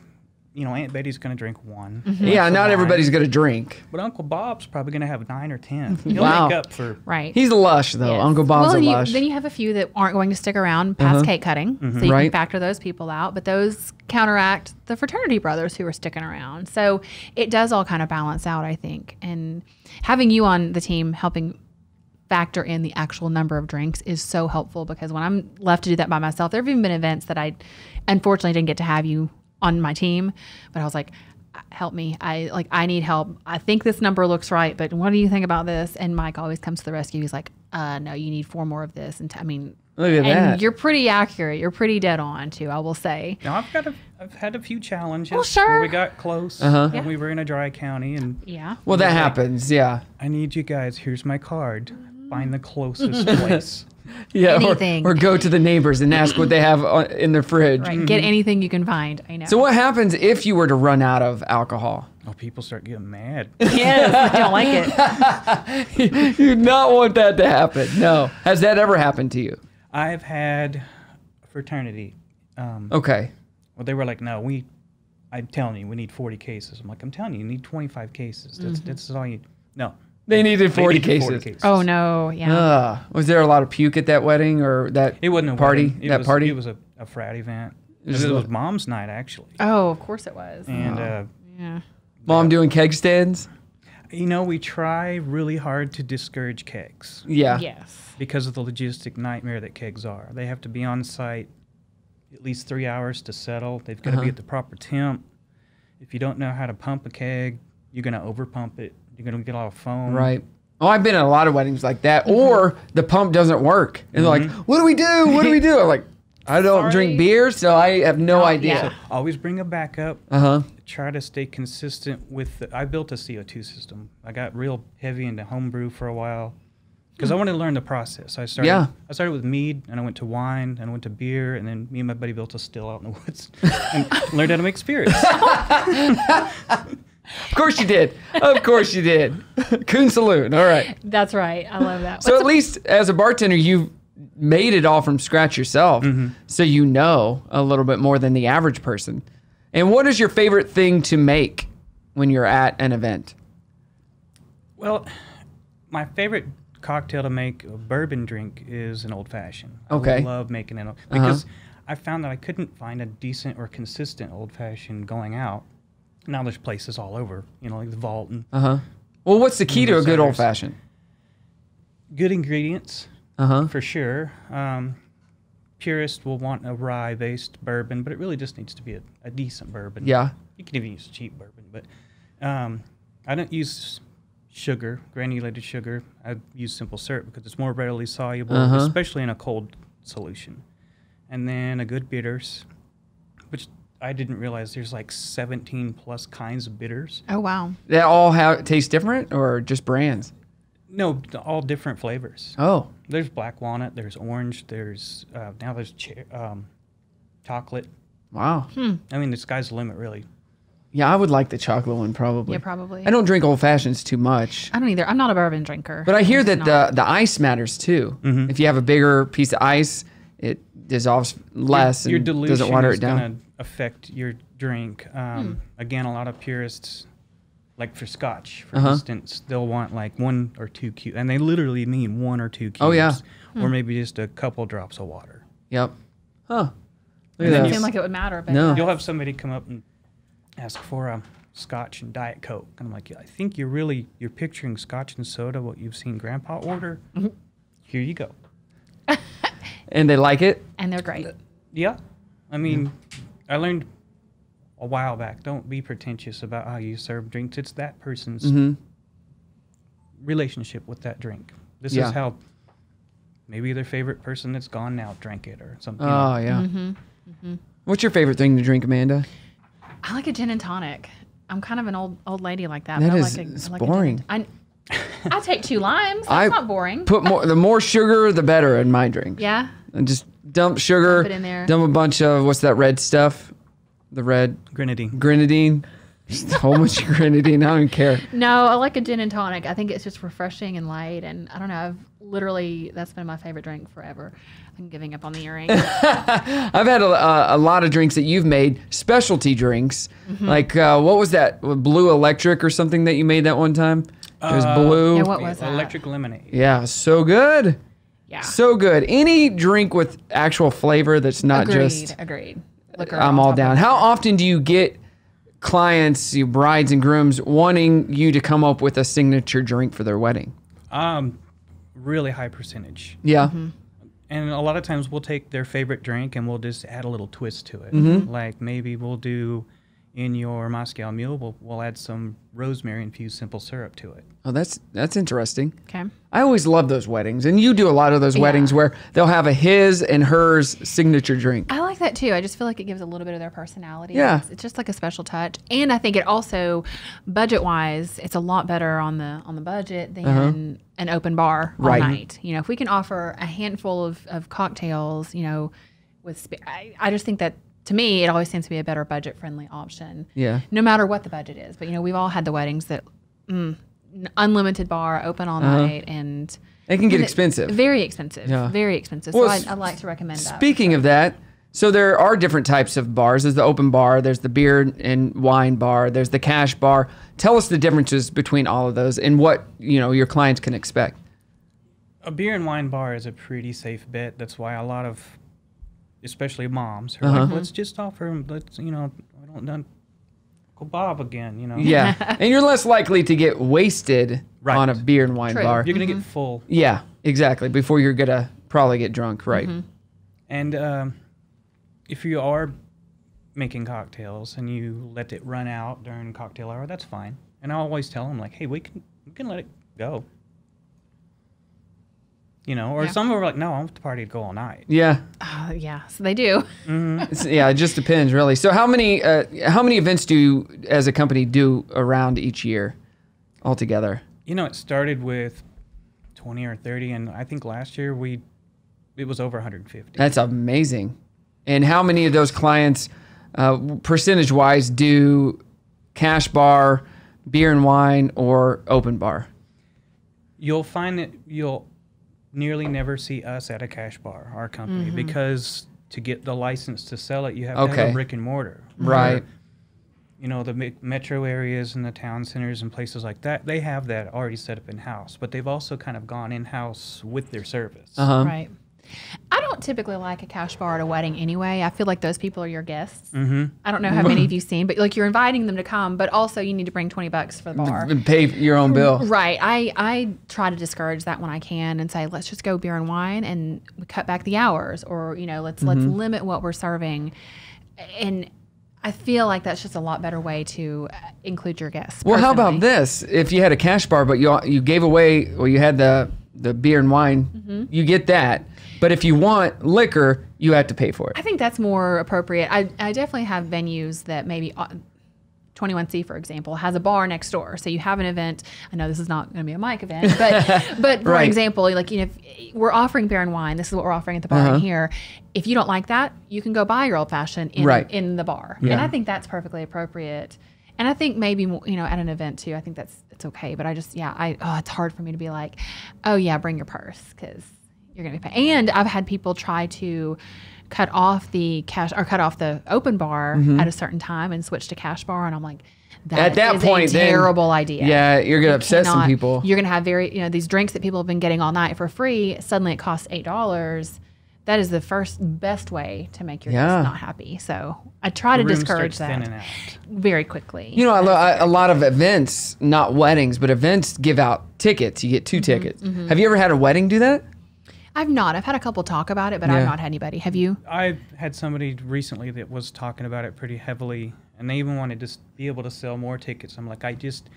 Speaker 3: you know, Aunt Betty's going to drink one.
Speaker 1: Yeah, not
Speaker 3: of
Speaker 1: everybody's going to drink.
Speaker 3: But Uncle Bob's probably going to have nine or 10. (laughs) He'll
Speaker 1: Wow.
Speaker 3: make up for.
Speaker 2: Right.
Speaker 1: He's lush though.
Speaker 2: Yes.
Speaker 1: Uncle Bob's
Speaker 2: well,
Speaker 1: a
Speaker 2: you-
Speaker 1: lush.
Speaker 2: then you have a few that aren't going to stick around past cake cutting, so you
Speaker 1: Uh-huh. Right.
Speaker 2: can factor those people out. But those counteract the fraternity brothers who are sticking around. So it does all kind of balance out, I think. And having you on the team helping factor in the actual number of drinks is so helpful because when I'm left to do that by myself, there have even been events that I unfortunately didn't get to have you on my team, but I was like, help me. I like I need help. I think this number looks right, but what do you think about this? And Mike always comes to the rescue. He's like, uh no, you need four more of this. And t- I mean
Speaker 1: Look at
Speaker 2: and
Speaker 1: that.
Speaker 2: you're pretty accurate. You're pretty dead on too, I will say.
Speaker 3: Now, I've got a, I've had a few challenges
Speaker 2: Well, sure.
Speaker 3: where we got close
Speaker 1: Uh-huh.
Speaker 3: and we were in a dry county and
Speaker 2: Yeah.
Speaker 1: well, that happens. Yeah.
Speaker 3: I need you guys. Here's my card. Find the closest (laughs) place.
Speaker 1: Yeah, or-
Speaker 2: Anything.
Speaker 1: Or, go to the neighbors and ask what they have on- in their fridge.
Speaker 2: Right. Get mhm. anything you can find. I know.
Speaker 1: So what happens if you were to run out of alcohol?
Speaker 3: Oh, people start getting mad. (laughs)
Speaker 2: Yeah, I don't like it. (laughs)
Speaker 1: You'd not want that to happen. No. Has that ever happened to you?
Speaker 3: I've had a fraternity. Um,
Speaker 1: Okay.
Speaker 3: Well, they were like, no, we, I'm telling you, we need 40 cases. I'm like, I'm telling you, you need 25 cases. That's, mm-hmm. that's all you, no.
Speaker 1: They needed
Speaker 3: They
Speaker 1: 40
Speaker 3: needed
Speaker 1: cases.
Speaker 2: Oh no, yeah.
Speaker 1: Uh, was there a lot of puke at that wedding or that
Speaker 3: It wasn't a
Speaker 1: party?
Speaker 3: wedding. It
Speaker 1: that
Speaker 3: was,
Speaker 1: party?
Speaker 3: It was a, a frat event. It
Speaker 1: was
Speaker 3: was, mom's night, actually.
Speaker 2: oh, of course it was.
Speaker 3: And, uh,
Speaker 2: yeah.
Speaker 1: Mom doing keg stands?
Speaker 3: you know, we try really hard to discourage kegs
Speaker 1: Yeah.
Speaker 2: Yes.
Speaker 3: because of the logistic nightmare that kegs are. They have to be on site at least three hours to settle. They've got to
Speaker 1: Uh-huh.
Speaker 3: be at the proper temp. If you don't know how to pump a keg, you're going to overpump it. You're going to get a lot of foam.
Speaker 1: Right. Oh, I've been at a lot of weddings like that. Mm-hmm. Or the pump doesn't work. And they're like, mm-hmm. what do we do? What do we do? I'm like, I don't drink beer, so I have no
Speaker 2: Oh,
Speaker 1: idea.
Speaker 2: yeah.
Speaker 3: Always bring a backup.
Speaker 1: Uh huh.
Speaker 3: try to stay consistent with the, I built a CO2 system. I got real heavy into homebrew for a while because I hmm. wanted to learn the process. I started
Speaker 1: Yeah.
Speaker 3: I started with mead and I went to wine and I went to beer and then me and my buddy built a still out in the woods (laughs) and learned how to make spirits. (laughs)
Speaker 1: Of course you did. Of course you did. (laughs) Koon Saloon. All right.
Speaker 2: That's right. I love that.
Speaker 1: So at least as a bartender, you've made it all from scratch yourself. Mm-hmm. So you know a little bit more than the average person. And what is your favorite thing to make when you're at an event?
Speaker 3: well, my favorite cocktail to make a bourbon drink is an old fashioned.
Speaker 1: Okay.
Speaker 3: I love making it uh-huh. because I found that I couldn't find a decent or consistent old fashioned going out. Now there's places all over, you know, like the Vault and
Speaker 1: Uh huh. Well, what's the key to a good old fashioned?
Speaker 3: good ingredients
Speaker 1: Uh huh.
Speaker 3: for sure. Um, purist will want a rye based bourbon, but it really just needs to be a, a decent bourbon.
Speaker 1: Yeah.
Speaker 3: You can even use cheap bourbon, but um, I don't use sugar, granulated sugar. I use simple syrup because it's more readily soluble,
Speaker 1: Uh-huh.
Speaker 3: especially in a cold solution. And then a good bitters, I didn't realize there's like 17 plus kinds of bitters.
Speaker 2: oh wow.
Speaker 1: They all have taste different or just brands?
Speaker 3: No, all different flavors.
Speaker 1: Oh.
Speaker 3: There's black walnut. There's orange. There's uh, now there's cher- um, chocolate.
Speaker 1: Wow. Hmm.
Speaker 3: I mean, the sky's the limit, really.
Speaker 1: Yeah, I would like the chocolate one probably.
Speaker 2: Yeah, probably.
Speaker 1: I don't drink old fashions too much.
Speaker 2: I don't either. I'm not a bourbon drinker.
Speaker 1: But I hear that
Speaker 2: not.
Speaker 1: the the ice matters too. If you have a bigger piece of ice, it dissolves less
Speaker 3: your
Speaker 1: and doesn't water it down.
Speaker 3: Going to affect your drink. Um, Again, a lot of purists, like for Scotch, for
Speaker 1: Uh-huh.
Speaker 3: instance, they'll want like one or two cubes, and they literally mean one or two cubes.
Speaker 1: Oh, yeah.
Speaker 3: or maybe just a couple drops of water.
Speaker 1: Yep. Huh. Look
Speaker 3: And
Speaker 1: at
Speaker 3: then
Speaker 2: Doesn't seem like it would matter, but
Speaker 1: No.
Speaker 3: You'll have somebody come up and ask for a Scotch and Diet Coke, and I'm like, yeah, I think you're really you're picturing Scotch and soda, what you've seen Grandpa order.
Speaker 1: Mm-hmm.
Speaker 3: Here you go. (laughs)
Speaker 1: And they like it.
Speaker 2: and they're great.
Speaker 3: Yeah, I mean, I learned a while back. Don't be pretentious about how you serve drinks. It's that person's
Speaker 1: Mm-hmm.
Speaker 3: relationship with that drink. This
Speaker 1: Yeah.
Speaker 3: is how maybe their favorite person that's gone now drank it or something.
Speaker 1: Oh yeah.
Speaker 2: Mm-hmm. Mm-hmm.
Speaker 1: What's your favorite thing to drink, Amanda?
Speaker 2: I like a gin and tonic. I'm kind of an old old lady like that.
Speaker 1: That
Speaker 2: but
Speaker 1: is-
Speaker 2: I like a,
Speaker 1: it's
Speaker 2: I like a
Speaker 1: boring.
Speaker 2: gin and- I, I take two limes. That's
Speaker 1: I
Speaker 2: not boring.
Speaker 1: Put more. The more sugar, the better in my drink.
Speaker 2: yeah.
Speaker 1: And just dump sugar.
Speaker 2: Dump it in there.
Speaker 1: Dump a bunch of what's that red stuff? The red
Speaker 3: Grenadine.
Speaker 1: grenadine. Just a whole bunch of grenadine. I don't even care.
Speaker 2: No, I like a gin and tonic. I think it's just refreshing and light. And I don't know. I've literally that's been my favorite drink forever. I'm giving up on the earring. (laughs)
Speaker 1: I've had a, a, a lot of drinks that you've made, specialty drinks.
Speaker 2: Mm-hmm.
Speaker 1: Like uh, what was that? Blue Electric or something that you made that one time? It was
Speaker 3: Uh,
Speaker 1: blue.
Speaker 2: Yeah, what was that?
Speaker 3: Electric lemonade.
Speaker 1: Yeah, so good.
Speaker 2: Yeah.
Speaker 1: So good. Any drink with actual flavor that's not
Speaker 2: agreed.
Speaker 1: just
Speaker 2: agreed. Liquor
Speaker 1: I'm all down. How often do you get clients, you brides and grooms, wanting you to come up with a signature drink for their wedding?
Speaker 3: Um, really high percentage.
Speaker 1: Yeah.
Speaker 2: Mm-hmm.
Speaker 3: And a lot of times we'll take their favorite drink and we'll just add a little twist to it.
Speaker 1: Mm-hmm.
Speaker 3: Like maybe we'll do in your Moscow Mule, we'll, we'll add some rosemary infused simple syrup to it.
Speaker 1: Oh, that's that's interesting.
Speaker 2: Okay.
Speaker 1: I always love those weddings, and you do a lot of those
Speaker 2: Yeah.
Speaker 1: weddings where they'll have a his and hers signature drink.
Speaker 2: I like that too. I just feel like it gives a little bit of their personality.
Speaker 1: Yeah.
Speaker 2: It's, it's just like a special touch. And I think it also budget wise, it's a lot better on the on the budget than an open bar all
Speaker 1: Uh-huh. Right.
Speaker 2: night. You know, if we can offer a handful of, of cocktails, you know, with sp- I, I just think that to me it always seems to be a better budget friendly option.
Speaker 1: Yeah.
Speaker 2: No matter what the budget is. But you know, we've all had the weddings that mm, unlimited bar, open all
Speaker 1: Uh-huh.
Speaker 2: night and
Speaker 1: it can get
Speaker 2: it-
Speaker 1: expensive.
Speaker 2: Very expensive.
Speaker 1: Yeah.
Speaker 2: Very expensive.
Speaker 1: Well,
Speaker 2: so
Speaker 1: s-
Speaker 2: I, I like to recommend that.
Speaker 1: Speaking of that, so there are different types of bars. There's the open bar, there's the beer and wine bar, there's the cash bar. Tell us the differences between all of those and what you know your clients can expect.
Speaker 3: A beer and wine bar is a pretty safe bet. That's why a lot of, especially moms, are
Speaker 1: Uh-huh.
Speaker 3: like, let's just offer them, let's, you know, I don't know, Uncle Bob again, you know.
Speaker 1: Yeah, (laughs) and you're less likely to get wasted
Speaker 3: Right.
Speaker 1: on a beer and wine
Speaker 2: True.
Speaker 1: bar.
Speaker 3: You're going to get full.
Speaker 1: Yeah, exactly. Before you're gonna probably get drunk, right?
Speaker 2: Mm-hmm.
Speaker 3: And um, if you are making cocktails and you let it run out during cocktail hour, that's fine. And I always tell them like, hey, we can we can let it go. You know, or
Speaker 2: Yeah.
Speaker 3: some are like, no, I want the party to go all night.
Speaker 1: Yeah,
Speaker 2: Uh, yeah, so they do. (laughs)
Speaker 1: It's- yeah. It just depends, really. So how many uh, how many events do you, as a company do around each year, altogether?
Speaker 3: You know, it started with 20 or 30, and I think last year we it was over 150.
Speaker 1: That's amazing. And how many of those clients, uh, percentage wise, do cash bar, beer and wine, or open bar?
Speaker 3: You'll find that you'll nearly never see us at a cash bar, our company, because to get the license to sell it, you have to have a brick and mortar.
Speaker 1: Right.
Speaker 3: Where, You know, the metro areas and the town centers and places like that, they have that already set up in house, but they've also kind of gone in house with their service.
Speaker 1: Uh huh.
Speaker 2: Right. I don't typically like a cash bar at a wedding anyway. I feel like those people are your guests.
Speaker 3: Mm-hmm.
Speaker 2: I don't know how many (laughs) of you've seen, but like you're inviting them to come, but also you need to bring 20 bucks for the bar.
Speaker 1: And pay your own bill.
Speaker 2: Right. I, I try to discourage that when I can and say, let's just go beer and wine and we cut back the hours or, you know, let's let's
Speaker 1: Mm-hmm.
Speaker 2: limit what we're serving. And I feel like that's just a lot better way to uh, include your guests.
Speaker 1: Well, how about this? If you had a cash bar, but you you gave away, or you had the the beer and wine,
Speaker 2: Mm-hmm.
Speaker 1: you get that. But if you want liquor, you have to pay for it.
Speaker 2: I think that's more appropriate. I, I definitely have venues that maybe uh, 21C, for example, has a bar next door. So you have an event. I know this is not going to be a mic event, but (laughs) but for
Speaker 1: Right.
Speaker 2: example, like you know, if we're offering beer and wine. This is what we're offering at the bar
Speaker 1: Uh-huh.
Speaker 2: in here. If you don't like that, you can go buy your old fashioned in
Speaker 1: Right.
Speaker 2: in the bar,
Speaker 1: Yeah.
Speaker 2: and I think that's perfectly appropriate. And I think maybe you know at an event too. I think that's it's okay. But I just yeah, I oh, it's hard for me to be like, oh yeah, bring your purse because You're going to pay. And I've had people try to cut off the cash or cut off the open bar at a certain time and switch to cash bar, and I'm like,
Speaker 1: Mm-hmm. At that
Speaker 2: is
Speaker 1: point,
Speaker 2: a
Speaker 1: then-
Speaker 2: terrible idea.
Speaker 1: Yeah, you're gonna
Speaker 2: You
Speaker 1: upset some people.
Speaker 2: You're gonna have very, you know, these drinks that people have been getting all night for free. Suddenly, it costs eight dollars. That is the first best way to make your
Speaker 1: Yeah.
Speaker 2: guests not happy. So I try to
Speaker 3: The room
Speaker 2: discourage that very quickly.
Speaker 1: You know, a lo- a lot of events, not weddings, but events give out tickets. You get 2
Speaker 2: Mm-hmm,
Speaker 1: tickets. Have you ever had a wedding do that?
Speaker 2: I've not. I've had a couple talk about it, but
Speaker 1: Yeah.
Speaker 2: I've not had anybody. Have you?
Speaker 3: I had somebody recently that was talking about it pretty heavily, and they even wanted to s- be able to sell more tickets. I'm like, I just,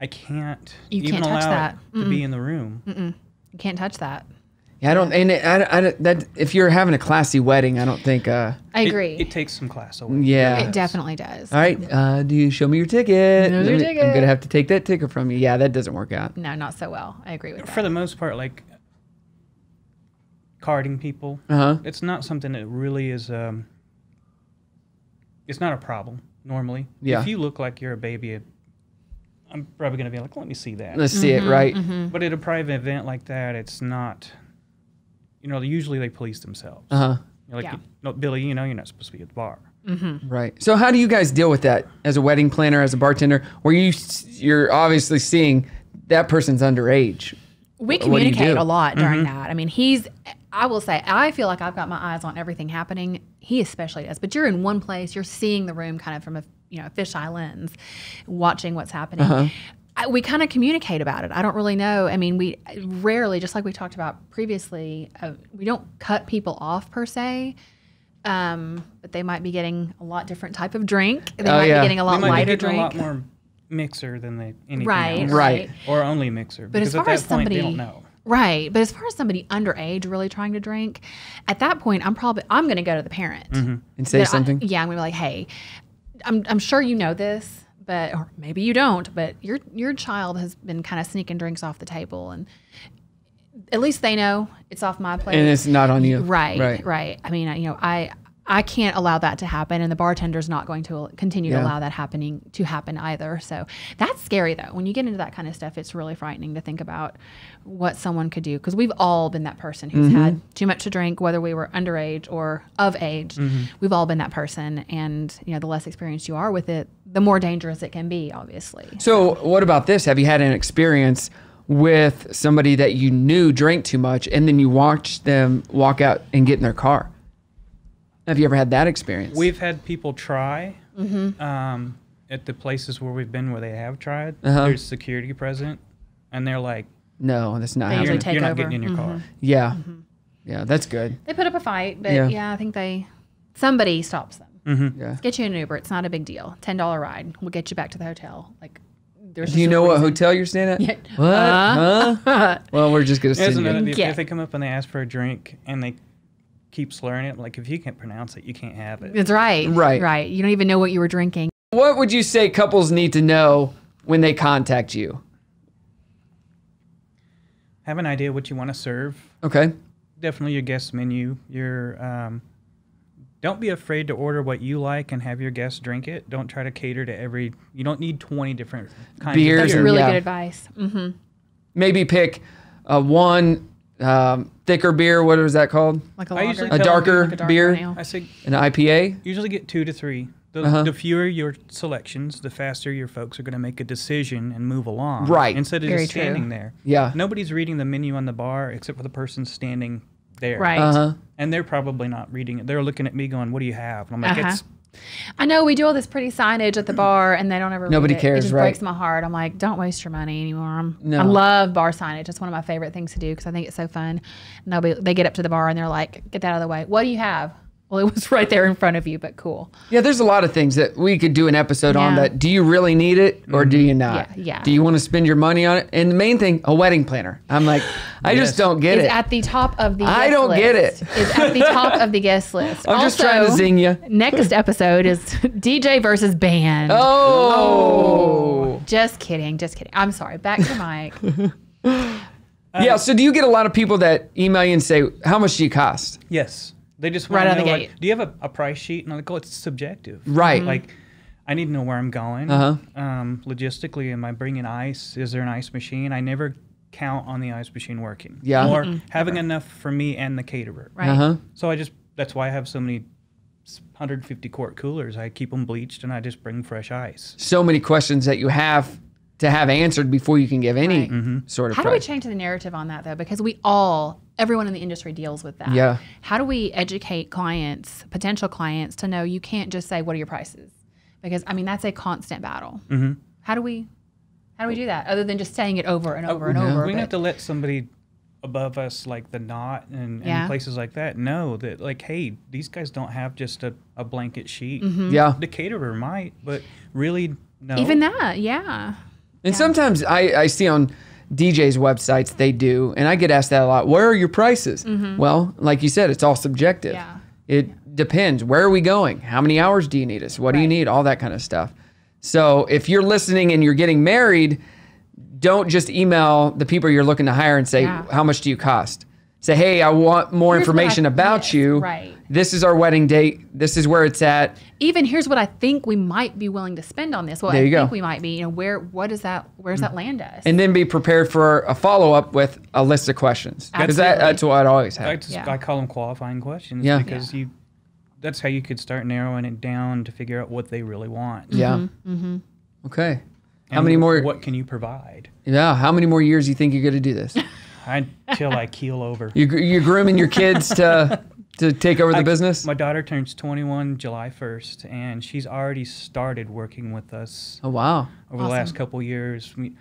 Speaker 3: I can't
Speaker 2: You
Speaker 3: even
Speaker 2: can't touch
Speaker 3: allow
Speaker 2: that.
Speaker 3: it to be in the room.
Speaker 2: You can't touch that.
Speaker 1: Yeah, I don't. And it, I, I, that if you're having a classy wedding, I don't think. Uh,
Speaker 2: I agree.
Speaker 3: It, takes some class away.
Speaker 1: yeah.
Speaker 2: It definitely does.
Speaker 1: All right. Uh, do you show me your ticket?
Speaker 2: There's your
Speaker 1: Let me- I'm gonna have to take that ticket from you. Yeah, that doesn't work out.
Speaker 2: No, not so well. I agree with that.
Speaker 3: For the most part, like carding people,
Speaker 1: Uh huh.
Speaker 3: it's not something that really is. Um, it's not a problem normally.
Speaker 1: Yeah.
Speaker 3: If you look like you're a baby, I'm probably gonna be like, let me see that.
Speaker 1: Let's see
Speaker 2: Mm-hmm,
Speaker 1: it. Right.
Speaker 3: But at a private event like that, it's not. You know, usually they police themselves.
Speaker 1: Uh huh.
Speaker 3: You're like,
Speaker 2: Yeah.
Speaker 3: no, Billy, you know, you're not supposed to be at the bar. Mm-hmm.
Speaker 1: Right. So how do you guys deal with that as a wedding planner, as a bartender, where you you're obviously seeing that person's underage?
Speaker 2: we
Speaker 1: What
Speaker 2: communicate
Speaker 1: do?
Speaker 2: a lot during that. I mean, he's. I will say, I feel like I've got my eyes on everything happening. He especially does. But you're in one place. You're seeing the room kind of from a you know a fisheye lens, watching what's happening.
Speaker 1: Uh-huh.
Speaker 2: I, we kind of communicate about it. I don't really know. I mean, we rarely, just like we talked about previously, uh, we don't cut people off per se. Um, but they might be getting a lot different type of drink. They
Speaker 1: Oh,
Speaker 2: might
Speaker 1: yeah.
Speaker 2: be getting a
Speaker 3: They
Speaker 2: lot
Speaker 3: might be
Speaker 2: lighter
Speaker 3: getting
Speaker 2: drink.
Speaker 3: a lot more mixer than they anything
Speaker 2: right,
Speaker 3: else.
Speaker 1: Right.
Speaker 3: Or only mixer.
Speaker 2: But as far
Speaker 3: at
Speaker 2: as
Speaker 3: that point,
Speaker 2: somebody,
Speaker 3: they don't know.
Speaker 2: right? But as far as somebody underage really trying to drink, at that point, I'm probably I'm going to go to the parent
Speaker 1: And say
Speaker 2: that I-
Speaker 1: something.
Speaker 2: yeah, I'm going to be like, hey, I'm I'm sure you know this, but or maybe you don't, but your your child has been kind of sneaking drinks off the table, and at least they know it's off my plate.
Speaker 1: and it's not on you.
Speaker 2: Right,
Speaker 1: Right.
Speaker 2: right, I mean, you know, I I can't allow that to happen, and the bartender's not going to continue
Speaker 1: Yeah.
Speaker 2: to allow that happening to happen either. So that's scary, though. When you get into that kind of stuff, it's really frightening to think about what someone could do because we've all been that person who's
Speaker 1: Mm-hmm.
Speaker 2: had too much to drink, whether we were underage or of age. We've all been that person, and you know, the less experienced you are with it, the more dangerous it can be. Obviously,
Speaker 1: So what about this? Have you had an experience with somebody that you knew drank too much, and then you watched them walk out and get in their car? Have you ever had that experience?
Speaker 3: We've had people try
Speaker 2: Mm-hmm.
Speaker 3: um, at the places where we've been where they have tried.
Speaker 1: Uh-huh.
Speaker 3: There's security present, and they're like,
Speaker 1: no, that's not
Speaker 2: They
Speaker 1: happening.
Speaker 3: you're,
Speaker 2: usually take
Speaker 3: you're not getting in your car.
Speaker 1: Yeah,
Speaker 2: Mm-hmm.
Speaker 1: yeah, that's good.
Speaker 2: they put up a fight, but
Speaker 1: Yeah.
Speaker 2: yeah, I think they somebody stops them.
Speaker 3: Mm-hmm.
Speaker 1: Yeah.
Speaker 2: Get you an Uber. It's not a big deal. Ten dollar ride. We'll get you back to the hotel. Like, there's.
Speaker 1: Do you know what
Speaker 2: reason.
Speaker 1: hotel you're staying at?
Speaker 2: Yeah.
Speaker 1: What?
Speaker 2: Uh,
Speaker 1: huh? Well, we're just gonna
Speaker 3: There's
Speaker 1: send
Speaker 3: another,
Speaker 1: you.
Speaker 3: if,
Speaker 2: Yeah.
Speaker 3: if they come up and they ask for a drink and they keep slurring it, like if you can't pronounce it, you can't have it.
Speaker 2: That's right.
Speaker 1: Right.
Speaker 2: Right. You don't even know what you were drinking.
Speaker 1: What would you say couples need to know when they contact you?
Speaker 3: Have an idea what you want to serve.
Speaker 1: Okay.
Speaker 3: Definitely your guest menu. Your um, don't be afraid to order what you like and have your guests drink it. Don't try to cater to every. You don't need twenty different kinds
Speaker 1: Beers
Speaker 3: of
Speaker 2: That's really
Speaker 1: yeah.
Speaker 2: good advice. hmm
Speaker 1: Maybe pick uh, one um, thicker beer. What is that called?
Speaker 2: Like a
Speaker 3: I
Speaker 2: lager.
Speaker 1: A darker
Speaker 2: Like a dark
Speaker 1: beer,
Speaker 2: ale.
Speaker 3: I say
Speaker 1: an IPA.
Speaker 3: usually get two to three. The,
Speaker 1: Uh-huh.
Speaker 3: the fewer your selections, the faster your folks are going to make a decision and move along.
Speaker 1: Right.
Speaker 3: Instead of
Speaker 2: Very
Speaker 3: just
Speaker 2: true.
Speaker 3: standing there.
Speaker 1: Yeah.
Speaker 3: Nobody's reading the menu on the bar except for the person standing there.
Speaker 2: Right.
Speaker 1: Uh huh.
Speaker 3: And they're probably not reading it. They're looking at me going, "What do you have?" And I'm like,
Speaker 2: Uh-huh.
Speaker 3: "It's
Speaker 2: I know we do all this pretty signage at the bar, and they don't ever.
Speaker 1: Nobody
Speaker 2: it.
Speaker 1: cares,
Speaker 2: It just
Speaker 1: right.
Speaker 2: breaks my heart. I'm like, don't waste your money anymore.
Speaker 1: No.
Speaker 2: I love bar signage. It's one of my favorite things to do because I think it's so fun. Nobody, they get up to the bar and they're like, get that out of the way. What do you have? Well, it was (laughs) right there in front of you, but cool.
Speaker 1: Yeah, there's a lot of things that we could do an episode on. That do you really need it or do you mm-hmm. not?
Speaker 2: Yeah, yeah.
Speaker 1: Do you want to spend your money on it? And the main thing, a wedding planner. I'm like, I just don't get
Speaker 2: Is
Speaker 1: it.
Speaker 2: at the top of the. Guest list.
Speaker 1: I don't get
Speaker 2: list.
Speaker 1: it.
Speaker 2: Is at the top of the guest list. (laughs)
Speaker 1: I'm just trying to
Speaker 2: Also,
Speaker 1: zing you.
Speaker 2: Next episode is (laughs) DJ versus band.
Speaker 1: Oh. oh.
Speaker 2: Just kidding. Just kidding. I'm sorry. Back to Mike.
Speaker 1: yeah. So do you get a lot of people that email you and say, how much do you cost?
Speaker 3: yes." They just
Speaker 2: Right
Speaker 3: want
Speaker 2: out
Speaker 3: to
Speaker 2: of
Speaker 3: know,
Speaker 2: the
Speaker 3: like,
Speaker 2: gate.
Speaker 3: do you have a, a price sheet? And I'm like, "Oh, it's subjective."
Speaker 1: Right.
Speaker 3: Like, I need to know where I'm going.
Speaker 1: Uh-huh.
Speaker 3: Um, logistically, am I bringing ice? Is there an ice machine? I never count on the ice machine working.
Speaker 1: Yeah.
Speaker 3: Or having enough for me and the caterer.
Speaker 2: Right.
Speaker 1: Uh huh.
Speaker 3: So I just that's why I have so many 150 quart coolers. I keep them bleached and I just bring fresh ice.
Speaker 1: So many questions that you have to have answered before you can give any
Speaker 2: Right.
Speaker 1: sort of
Speaker 2: How do we
Speaker 1: price.
Speaker 2: change the narrative on that though? Because we all, everyone in the industry deals with that.
Speaker 1: Yeah.
Speaker 2: How do we educate clients, potential clients, to know you can't just say, "What are your prices?" Because I mean that's a constant battle.
Speaker 3: Mhm.
Speaker 2: How do we, how do we do that other than just saying it over and over and
Speaker 1: yeah.
Speaker 2: over?
Speaker 3: We
Speaker 2: but-
Speaker 3: have to let somebody above us, like the knot and,
Speaker 2: Yeah.
Speaker 3: and places like that, know that like, hey, these guys don't have just a, a blanket sheet.
Speaker 1: Yeah.
Speaker 3: The caterer might, but really no.
Speaker 2: Even that, yeah.
Speaker 1: And sometimes I, I see on DJ's websites they do, and I get asked that a lot. Where are your prices? Well, like you said, it's all subjective.
Speaker 2: Mm-hmm. Yeah.
Speaker 1: It depends. Where are we going? How many hours do you need us? What do you need? All that kind of stuff. So if you're listening and you're getting married, don't just email the people you're looking to hire and say,
Speaker 2: Yeah.
Speaker 1: How much do you cost? Say, Hey, I want more
Speaker 2: Here's
Speaker 1: information about
Speaker 2: yes,
Speaker 1: you.
Speaker 2: right.
Speaker 1: This is our wedding date. This is where it's at.
Speaker 2: Even here's what I think we might be willing to spend on this. Well,
Speaker 1: There
Speaker 2: I
Speaker 1: you
Speaker 2: think we might be. You know, where what does that where's that land us?
Speaker 1: And then be prepared for a follow up with a list of questions. Because that, that's what I always have.
Speaker 3: I, just,
Speaker 2: Yeah.
Speaker 3: I call them qualifying questions
Speaker 1: Yeah.
Speaker 3: because you that's how you could start narrowing it down to figure out what they really want.
Speaker 1: Yeah.
Speaker 2: Mm-hmm.
Speaker 1: Okay. How many more?
Speaker 3: What can you provide?
Speaker 1: Yeah. How many more years do you think you're going to do this? (laughs)
Speaker 3: Until I keel over.
Speaker 1: You you're grooming your kids to to take over the
Speaker 3: I-
Speaker 1: business.
Speaker 3: My daughter turns 21 July 1st, and she's already started working with us
Speaker 1: Oh wow.
Speaker 3: over the last
Speaker 2: Awesome.
Speaker 3: couple years. We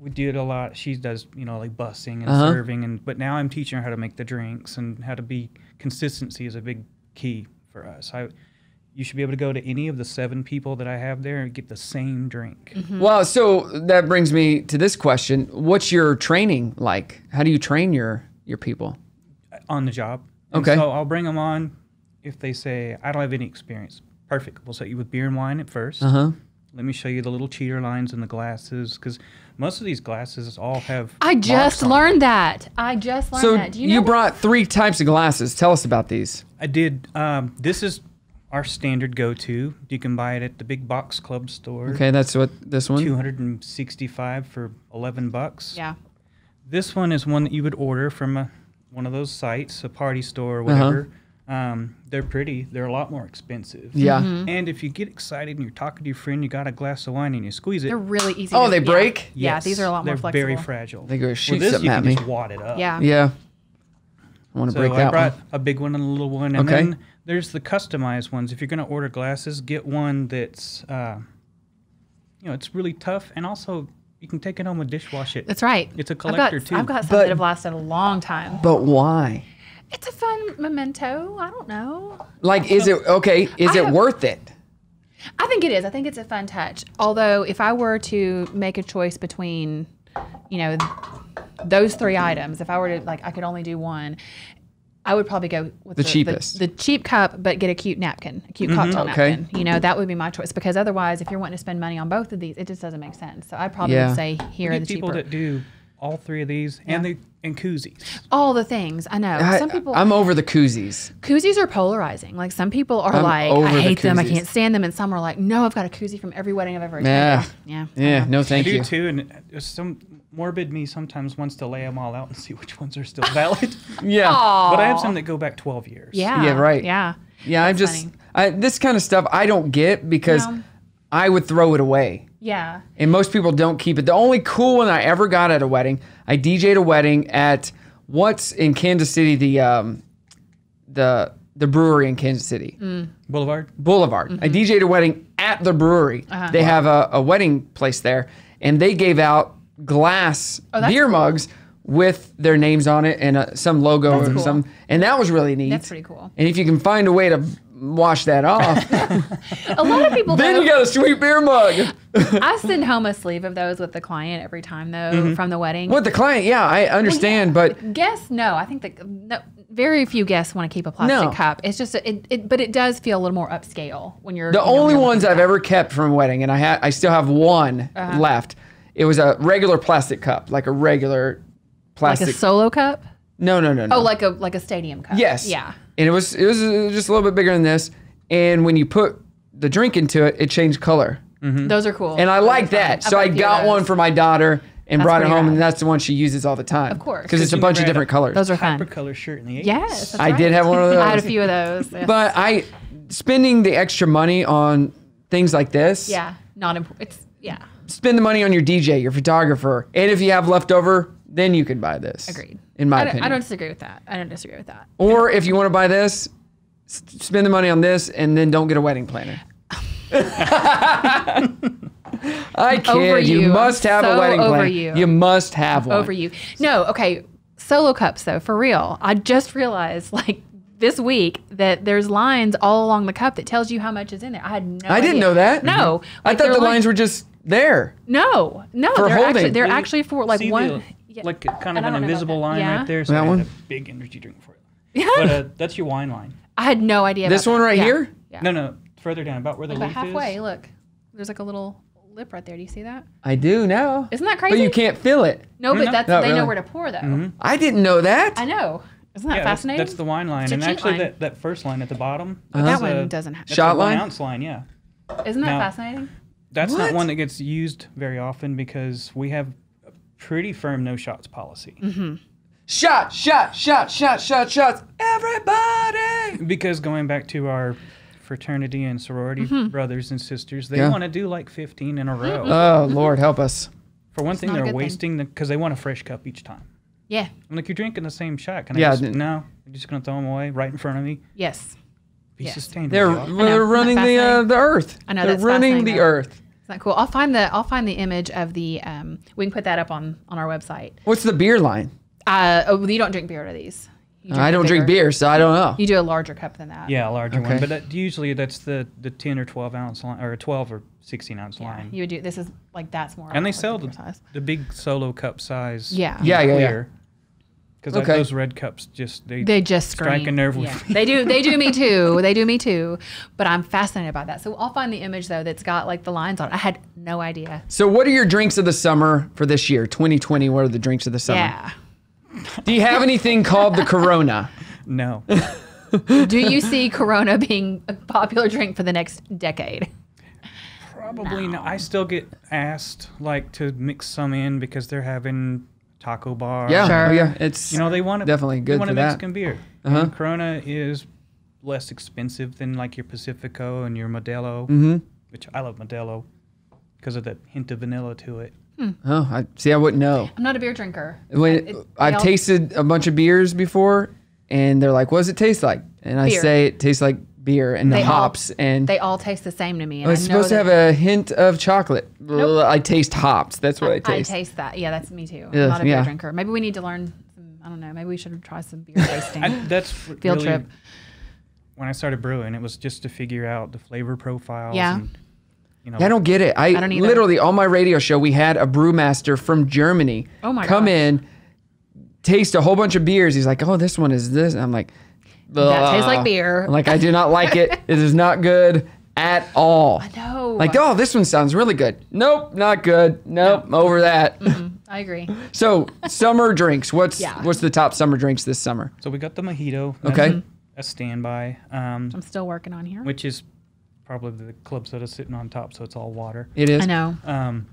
Speaker 3: we did a lot. She does, you know, like busing and
Speaker 1: Uh-huh.
Speaker 3: serving, and but now I'm teaching her how to make the drinks and how to be consistency is a big key for us. I you should be able to go to any of the seven people that I have there and get the same drink.
Speaker 2: Mm-hmm.
Speaker 1: Well, so that brings me to this question: What's your training like? How do you train your your people?
Speaker 3: on the job. And
Speaker 1: Okay.
Speaker 3: So I'll bring them on if they say, I don't have any experience. Perfect. We'll set you with beer and wine at 1st
Speaker 1: Uh huh.
Speaker 3: Let me show you the little cheater lines and the glasses because most of these glasses all have.
Speaker 2: I
Speaker 3: marks
Speaker 2: just
Speaker 3: on them.
Speaker 2: learned that. I just learned
Speaker 1: So
Speaker 2: that. Do
Speaker 1: you,
Speaker 2: you
Speaker 1: brought three types of glasses. Tell us about these.
Speaker 3: I did. Um, this is our standard go to. You can buy it at the big box club store.
Speaker 1: Okay, that's what this one.
Speaker 3: 265 for 11 bucks.
Speaker 2: yeah.
Speaker 3: This one is one that you would order from a, one of those sites, a party store or
Speaker 1: Uh-huh.
Speaker 3: whatever. Um, they're pretty. They're a lot more expensive.
Speaker 1: Yeah.
Speaker 2: Mm-hmm.
Speaker 3: And if you get excited and you're talking to your friend, you got a glass of wine and you squeeze it.
Speaker 2: They're really easy.
Speaker 1: Oh,
Speaker 2: to,
Speaker 1: they
Speaker 2: yeah.
Speaker 1: break?
Speaker 2: Yeah, these are a lot more
Speaker 3: they're very fragile.
Speaker 1: They go
Speaker 3: Well,
Speaker 1: shoot
Speaker 3: this
Speaker 1: something
Speaker 3: you
Speaker 1: at
Speaker 3: can
Speaker 1: me.
Speaker 3: just wad it up.
Speaker 2: Yeah.
Speaker 1: Yeah. I want to
Speaker 3: So
Speaker 1: break
Speaker 3: I brought
Speaker 1: one.
Speaker 3: a big one and a little one, and
Speaker 1: Okay.
Speaker 3: then there's the customized ones. If you're going to order glasses, get one that's, uh, you know, it's really tough, and also you can take it home and dishwash it.
Speaker 2: That's right.
Speaker 3: It's a
Speaker 2: I've got,
Speaker 3: collector, too.
Speaker 2: I've got some
Speaker 1: But-
Speaker 2: that have lasted a long time.
Speaker 1: But why?
Speaker 2: It's a fun memento. I don't know.
Speaker 1: Like, is it okay? Is
Speaker 2: I
Speaker 1: it
Speaker 2: have-
Speaker 1: worth it?
Speaker 2: I think it is. I think it's a fun touch. Although, if I were to make a choice between, you know, those three items, if I were to like, I could only do one. I would probably go with
Speaker 1: The cheapest.
Speaker 2: the, cheap cup, but get a cute napkin, a cute mm-hmm. cocktail
Speaker 1: Okay.
Speaker 2: napkin. You know, that would be my choice because otherwise, if you're wanting to spend money on both of these, it just doesn't make sense. So I'd probably
Speaker 1: Yeah.
Speaker 2: say here
Speaker 3: We
Speaker 2: are the
Speaker 3: people
Speaker 2: cheaper.
Speaker 3: that do all three of these, and the and koozies.
Speaker 2: All the things I know.
Speaker 1: I,
Speaker 2: some people
Speaker 1: I'm over the koozies.
Speaker 2: koozies are polarizing. Like some people are
Speaker 1: I'm
Speaker 2: like,
Speaker 1: over
Speaker 2: I
Speaker 1: the
Speaker 2: hate them, I can't stand them, and some are like, No, I've got a koozie from every wedding I've ever
Speaker 1: Yeah.
Speaker 2: attended. Yeah, I
Speaker 1: Yeah. No, thank
Speaker 3: I do
Speaker 1: you.
Speaker 3: too, and some morbid me sometimes wants to lay them all out and see which ones are still valid. (laughs)
Speaker 1: Yeah.
Speaker 3: but I have some that go back 12 years.
Speaker 2: Yeah.
Speaker 1: Yeah, right.
Speaker 2: Yeah.
Speaker 1: Yeah. I'm just
Speaker 2: funny.
Speaker 1: I, this kind of stuff I don't get because
Speaker 2: No.
Speaker 1: I would throw it away.
Speaker 2: Yeah.
Speaker 1: And most people don't keep it. The only cool one I ever got at a wedding, I DJ'd a wedding at what's in Kansas City, the um, the the brewery in Kansas City,
Speaker 2: Mm.
Speaker 3: Boulevard.
Speaker 1: Boulevard.
Speaker 2: Mm-hmm.
Speaker 1: I DJ'd a wedding at the brewery.
Speaker 2: Uh-huh.
Speaker 1: They have a, a wedding place there, and they gave out glass
Speaker 2: Oh,
Speaker 1: beer
Speaker 2: cool.
Speaker 1: mugs with their names on it and uh, some logo
Speaker 2: That's
Speaker 1: or
Speaker 2: cool.
Speaker 1: some, and that was really neat.
Speaker 2: That's pretty cool.
Speaker 1: And if you can find a way to wash that off, (laughs)
Speaker 2: A lot of people
Speaker 1: then
Speaker 2: though,
Speaker 1: you got a sweet beer mug. (laughs)
Speaker 2: I send home a sleeve of those with the client every time though
Speaker 1: Mm-hmm.
Speaker 2: from the wedding.
Speaker 1: With the client, yeah, I understand, but
Speaker 2: Guests, no. I think that no, very few guests want to keep a plastic
Speaker 1: No.
Speaker 2: cup. It's just it, it, but it does feel a little more upscale when you're
Speaker 1: The
Speaker 2: you know,
Speaker 1: only ones I've ever kept from a wedding, and I had, I still have one
Speaker 2: Uh-huh.
Speaker 1: left. It was a regular plastic cup, like a regular
Speaker 2: it. like
Speaker 1: plastic.
Speaker 2: a solo cup.
Speaker 1: no, no, no, no.
Speaker 2: Oh, like a like a stadium cup.
Speaker 1: yes,
Speaker 2: Yeah.
Speaker 1: And it was it was just a little bit bigger than this. And when you put the drink into it, it changed color, mm-hmm.
Speaker 2: Those are cool.
Speaker 1: and I
Speaker 2: Those
Speaker 1: like that.
Speaker 2: I've
Speaker 1: So I,
Speaker 2: few
Speaker 1: got
Speaker 2: those.
Speaker 1: one for my daughter, and
Speaker 2: That's
Speaker 1: brought it home,
Speaker 2: rad.
Speaker 1: and that's the one she uses all the time.
Speaker 2: Of course.
Speaker 1: because it's a bunch of different
Speaker 3: a-
Speaker 1: colors.
Speaker 2: Those are fun.
Speaker 3: Hypercolor shirt in the 80s.
Speaker 2: Yes, that's
Speaker 1: I did have one of (laughs) those.
Speaker 2: I had a few of those. yes.
Speaker 1: But I spending the extra money on things like this.
Speaker 2: yeah, not important. It's yeah,
Speaker 1: Spend the money on your DJ, your photographer, and if you have leftover, then you could buy this.
Speaker 2: agreed.
Speaker 1: In my
Speaker 2: I don't,
Speaker 1: opinion.
Speaker 2: I don't disagree with that. I don't disagree with that.
Speaker 1: Or if you want to buy this, s- spend the money on this and then don't get a wedding planner. (laughs) I kid.
Speaker 2: Over
Speaker 1: you.
Speaker 2: you.
Speaker 1: must have
Speaker 2: So
Speaker 1: a wedding
Speaker 2: over
Speaker 1: planner.
Speaker 2: you.
Speaker 1: must have one.
Speaker 2: Over you. No, okay. Solo cups though, for real. I just realized like this week that there's lines all along the cup that tells you how much is in there. I had no
Speaker 1: I didn't know that.
Speaker 2: No.
Speaker 1: I
Speaker 2: Like,
Speaker 1: thought the
Speaker 2: like-
Speaker 1: lines were just there.
Speaker 2: No, no,
Speaker 1: For
Speaker 2: they're
Speaker 1: holding.
Speaker 2: actually they're
Speaker 3: Well,
Speaker 2: actually for like
Speaker 3: see
Speaker 2: one
Speaker 3: the-
Speaker 2: yeah.
Speaker 3: like kind of an invisible line
Speaker 2: Yeah.
Speaker 3: right there. So
Speaker 1: That
Speaker 3: I
Speaker 1: one?
Speaker 3: had a big energy drink for it. (laughs) But uh, that's your wine line.
Speaker 2: I had no idea.
Speaker 1: This
Speaker 2: about
Speaker 1: one
Speaker 2: that.
Speaker 1: right
Speaker 2: Yeah.
Speaker 1: here?
Speaker 2: Yeah.
Speaker 3: No, no, further down, about where the
Speaker 2: But
Speaker 3: leaf
Speaker 2: halfway,
Speaker 3: is.
Speaker 2: look. There's like a little lip right there. Do you see that?
Speaker 1: I do now.
Speaker 2: Isn't that crazy?
Speaker 1: But you can't feel it.
Speaker 2: No, but
Speaker 3: No.
Speaker 2: that's
Speaker 1: Not
Speaker 2: they know where to pour though.
Speaker 3: Mm-hmm.
Speaker 1: I didn't know that.
Speaker 2: I know. Isn't that
Speaker 3: Yeah,
Speaker 2: fascinating?
Speaker 3: that's the wine line,
Speaker 2: It's a
Speaker 3: and
Speaker 2: cheat
Speaker 3: actually
Speaker 2: line.
Speaker 3: that, that first line at the bottom.
Speaker 1: Uh-huh.
Speaker 2: that one
Speaker 3: a-
Speaker 2: doesn't have.
Speaker 3: That's
Speaker 1: Shot line?
Speaker 3: ounce line, yeah.
Speaker 2: Isn't that
Speaker 3: Now-
Speaker 2: fascinating?
Speaker 3: That's
Speaker 1: What?
Speaker 3: not one that gets used very often because we have a pretty firm no shots policy.
Speaker 2: Mm-hmm.
Speaker 1: Shot, shot, shot, shot, shot, shots. Everybody.
Speaker 3: Because going back to our fraternity and sorority
Speaker 2: Mm-hmm.
Speaker 3: brothers and sisters, they
Speaker 1: Yeah.
Speaker 3: want to do like 15 in a row.
Speaker 1: Oh Lord, help us.
Speaker 3: For one thing, they're
Speaker 2: good thing.
Speaker 3: wasting the because they want a fresh cup each time.
Speaker 2: Yeah.
Speaker 3: I'm like, you're drinking the same shot. Can
Speaker 1: Yeah,
Speaker 3: I just,
Speaker 1: then-
Speaker 3: no, I'm just gonna throw them away right in front of me.
Speaker 2: Yes.
Speaker 3: Be
Speaker 2: Yes.
Speaker 3: sustainable.
Speaker 1: They're,
Speaker 3: y'all.
Speaker 1: they're running the uh, the earth.
Speaker 2: I know,
Speaker 1: They're
Speaker 2: that's
Speaker 1: running the
Speaker 2: though.
Speaker 1: earth.
Speaker 2: Isn't that cool? I'll find the I'll find the image of the um we can put that up on on our website.
Speaker 1: What's the beer line?
Speaker 2: Uh oh, you don't drink beer to these. You
Speaker 1: I
Speaker 2: a
Speaker 1: don't drink beer, so I don't know.
Speaker 2: You do a larger cup than that.
Speaker 3: Yeah, a larger
Speaker 1: Okay.
Speaker 3: one. But that, usually that's the the 10 or 12 ounce line, or a 12 or 16 ounce
Speaker 2: Yeah,
Speaker 3: line.
Speaker 2: You would do this is like that's more.
Speaker 3: and they sell
Speaker 2: bigger
Speaker 3: the,
Speaker 2: size.
Speaker 3: the big solo cup size.
Speaker 2: Yeah.
Speaker 1: Yeah, yeah, yeah.
Speaker 3: Because
Speaker 1: Okay.
Speaker 3: those red cups just they,
Speaker 2: They just scream.
Speaker 3: strike a nerve with
Speaker 2: Yeah.
Speaker 3: me.
Speaker 2: they do. They do me (laughs) too. They do me too. But I'm fascinated by that. So I'll find the image though that's got like the lines on. it. I had no idea.
Speaker 1: So, what are your drinks of the summer for this year, 2020? What are the drinks of the summer?
Speaker 2: Yeah.
Speaker 1: Do you have anything called the Corona? (laughs)
Speaker 3: no.
Speaker 2: Do you see Corona being a popular drink for the next decade?
Speaker 3: Probably not. I still get asked like to mix some in because they're having taco bar.
Speaker 1: Yeah,
Speaker 2: Sure.
Speaker 1: oh, yeah. It's
Speaker 3: You know they want
Speaker 1: Definitely good
Speaker 3: They want
Speaker 1: for
Speaker 3: a
Speaker 1: that.
Speaker 3: Mexican beer.
Speaker 1: Uh-huh.
Speaker 3: And Corona is less expensive than like your Pacifico and your Modelo,
Speaker 1: Mm-hmm.
Speaker 3: which I love Modelo because of that hint of vanilla to it.
Speaker 1: oh, I see. I wouldn't know.
Speaker 2: I'm not a beer drinker.
Speaker 1: When
Speaker 2: It- they
Speaker 1: I've
Speaker 2: all-
Speaker 1: tasted a bunch of beers before, and they're like, "What does it taste like?" And I
Speaker 2: Beer.
Speaker 1: say it tastes like beer and the
Speaker 2: They all-
Speaker 1: hops, and
Speaker 2: They all taste the same to me. And
Speaker 1: Oh, it's
Speaker 2: I know
Speaker 1: supposed to have a hint of chocolate. Ugh, I taste hops. That's what I,
Speaker 2: I
Speaker 1: taste.
Speaker 2: I taste that. Yeah, that's me too.
Speaker 1: Yeah,
Speaker 2: I'm not a beer
Speaker 1: yeah.
Speaker 2: drinker. Maybe we need to learn. Some, I don't know. Maybe we should try some beer (laughs) tasting.
Speaker 3: I, that's
Speaker 2: Field
Speaker 3: really,
Speaker 2: trip.
Speaker 3: When I started brewing, it was just to figure out the flavor profiles.
Speaker 2: Yeah.
Speaker 3: And, you know,
Speaker 1: I don't get it. I,
Speaker 2: don't either.
Speaker 1: literally on my radio show we had a brewmaster from Germany
Speaker 2: Oh my
Speaker 1: come
Speaker 2: gosh.
Speaker 1: in, taste a whole bunch of beers. He's like, "Oh, this one is this." And I'm like,
Speaker 2: That tastes like beer.
Speaker 1: Like I do not like it. It is not good at all.
Speaker 2: I know.
Speaker 1: Like, oh, this one sounds really good. Nope, not good. Nope, over that.
Speaker 2: I agree. (laughs)
Speaker 1: so, summer drinks. What's
Speaker 2: Yeah.
Speaker 1: what's the top summer drinks this summer?
Speaker 3: So we got the mojito. That's
Speaker 1: Okay.
Speaker 3: A standby, um,
Speaker 2: I'm still working on here.
Speaker 3: which is probably the club soda sitting on top, so it's all water.
Speaker 1: It is.
Speaker 2: I know.
Speaker 3: Um,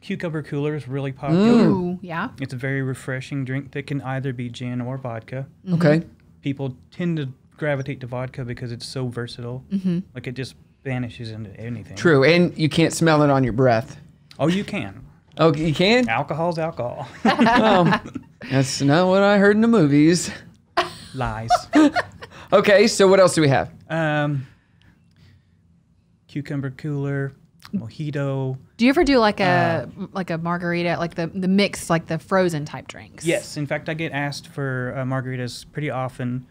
Speaker 3: cucumber cooler is really popular.
Speaker 2: Ooh, yeah.
Speaker 3: It's a very refreshing drink that can either be gin or vodka.
Speaker 1: Okay.
Speaker 3: People tend to gravitate to vodka because it's so versatile.
Speaker 2: Mm-hmm.
Speaker 3: Like it just vanishes into anything.
Speaker 1: True, and you can't smell it on your breath.
Speaker 3: Oh, you can. (laughs)
Speaker 1: Oh, you can?
Speaker 3: Alcohol's alcohol. (laughs)
Speaker 1: well, that's not what I heard in the movies.
Speaker 3: Lies. (laughs)
Speaker 1: Okay, so what else do we have?
Speaker 3: Um, cucumber cooler, mojito.
Speaker 2: Do you ever do like a
Speaker 3: Uh,
Speaker 2: like a margarita, like the the mix, like the frozen type drinks?
Speaker 3: Yes, in fact, I get asked for uh, margaritas pretty often.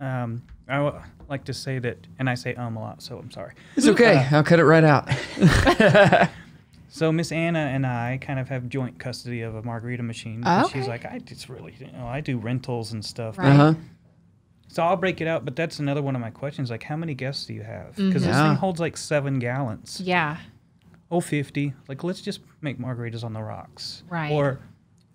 Speaker 3: Um, I w- like to say that, and I say um a lot, so I'm sorry.
Speaker 1: It's okay.
Speaker 3: Uh,
Speaker 1: I'll cut it right out. (laughs) (laughs)
Speaker 3: So Miss Anna and I kind of have joint custody of a margarita machine.
Speaker 2: Oh,
Speaker 3: and She's like, I just really, you know, I do rentals and stuff.
Speaker 2: Right.
Speaker 1: Uh huh.
Speaker 3: So I'll break it out, but that's another one of my questions. Like, how many guests do you have? Because this
Speaker 1: Yeah.
Speaker 3: thing holds like seven gallons.
Speaker 2: Yeah.
Speaker 3: Oh, 50. Like, let's just make margaritas on the rocks.
Speaker 2: Right.
Speaker 3: Or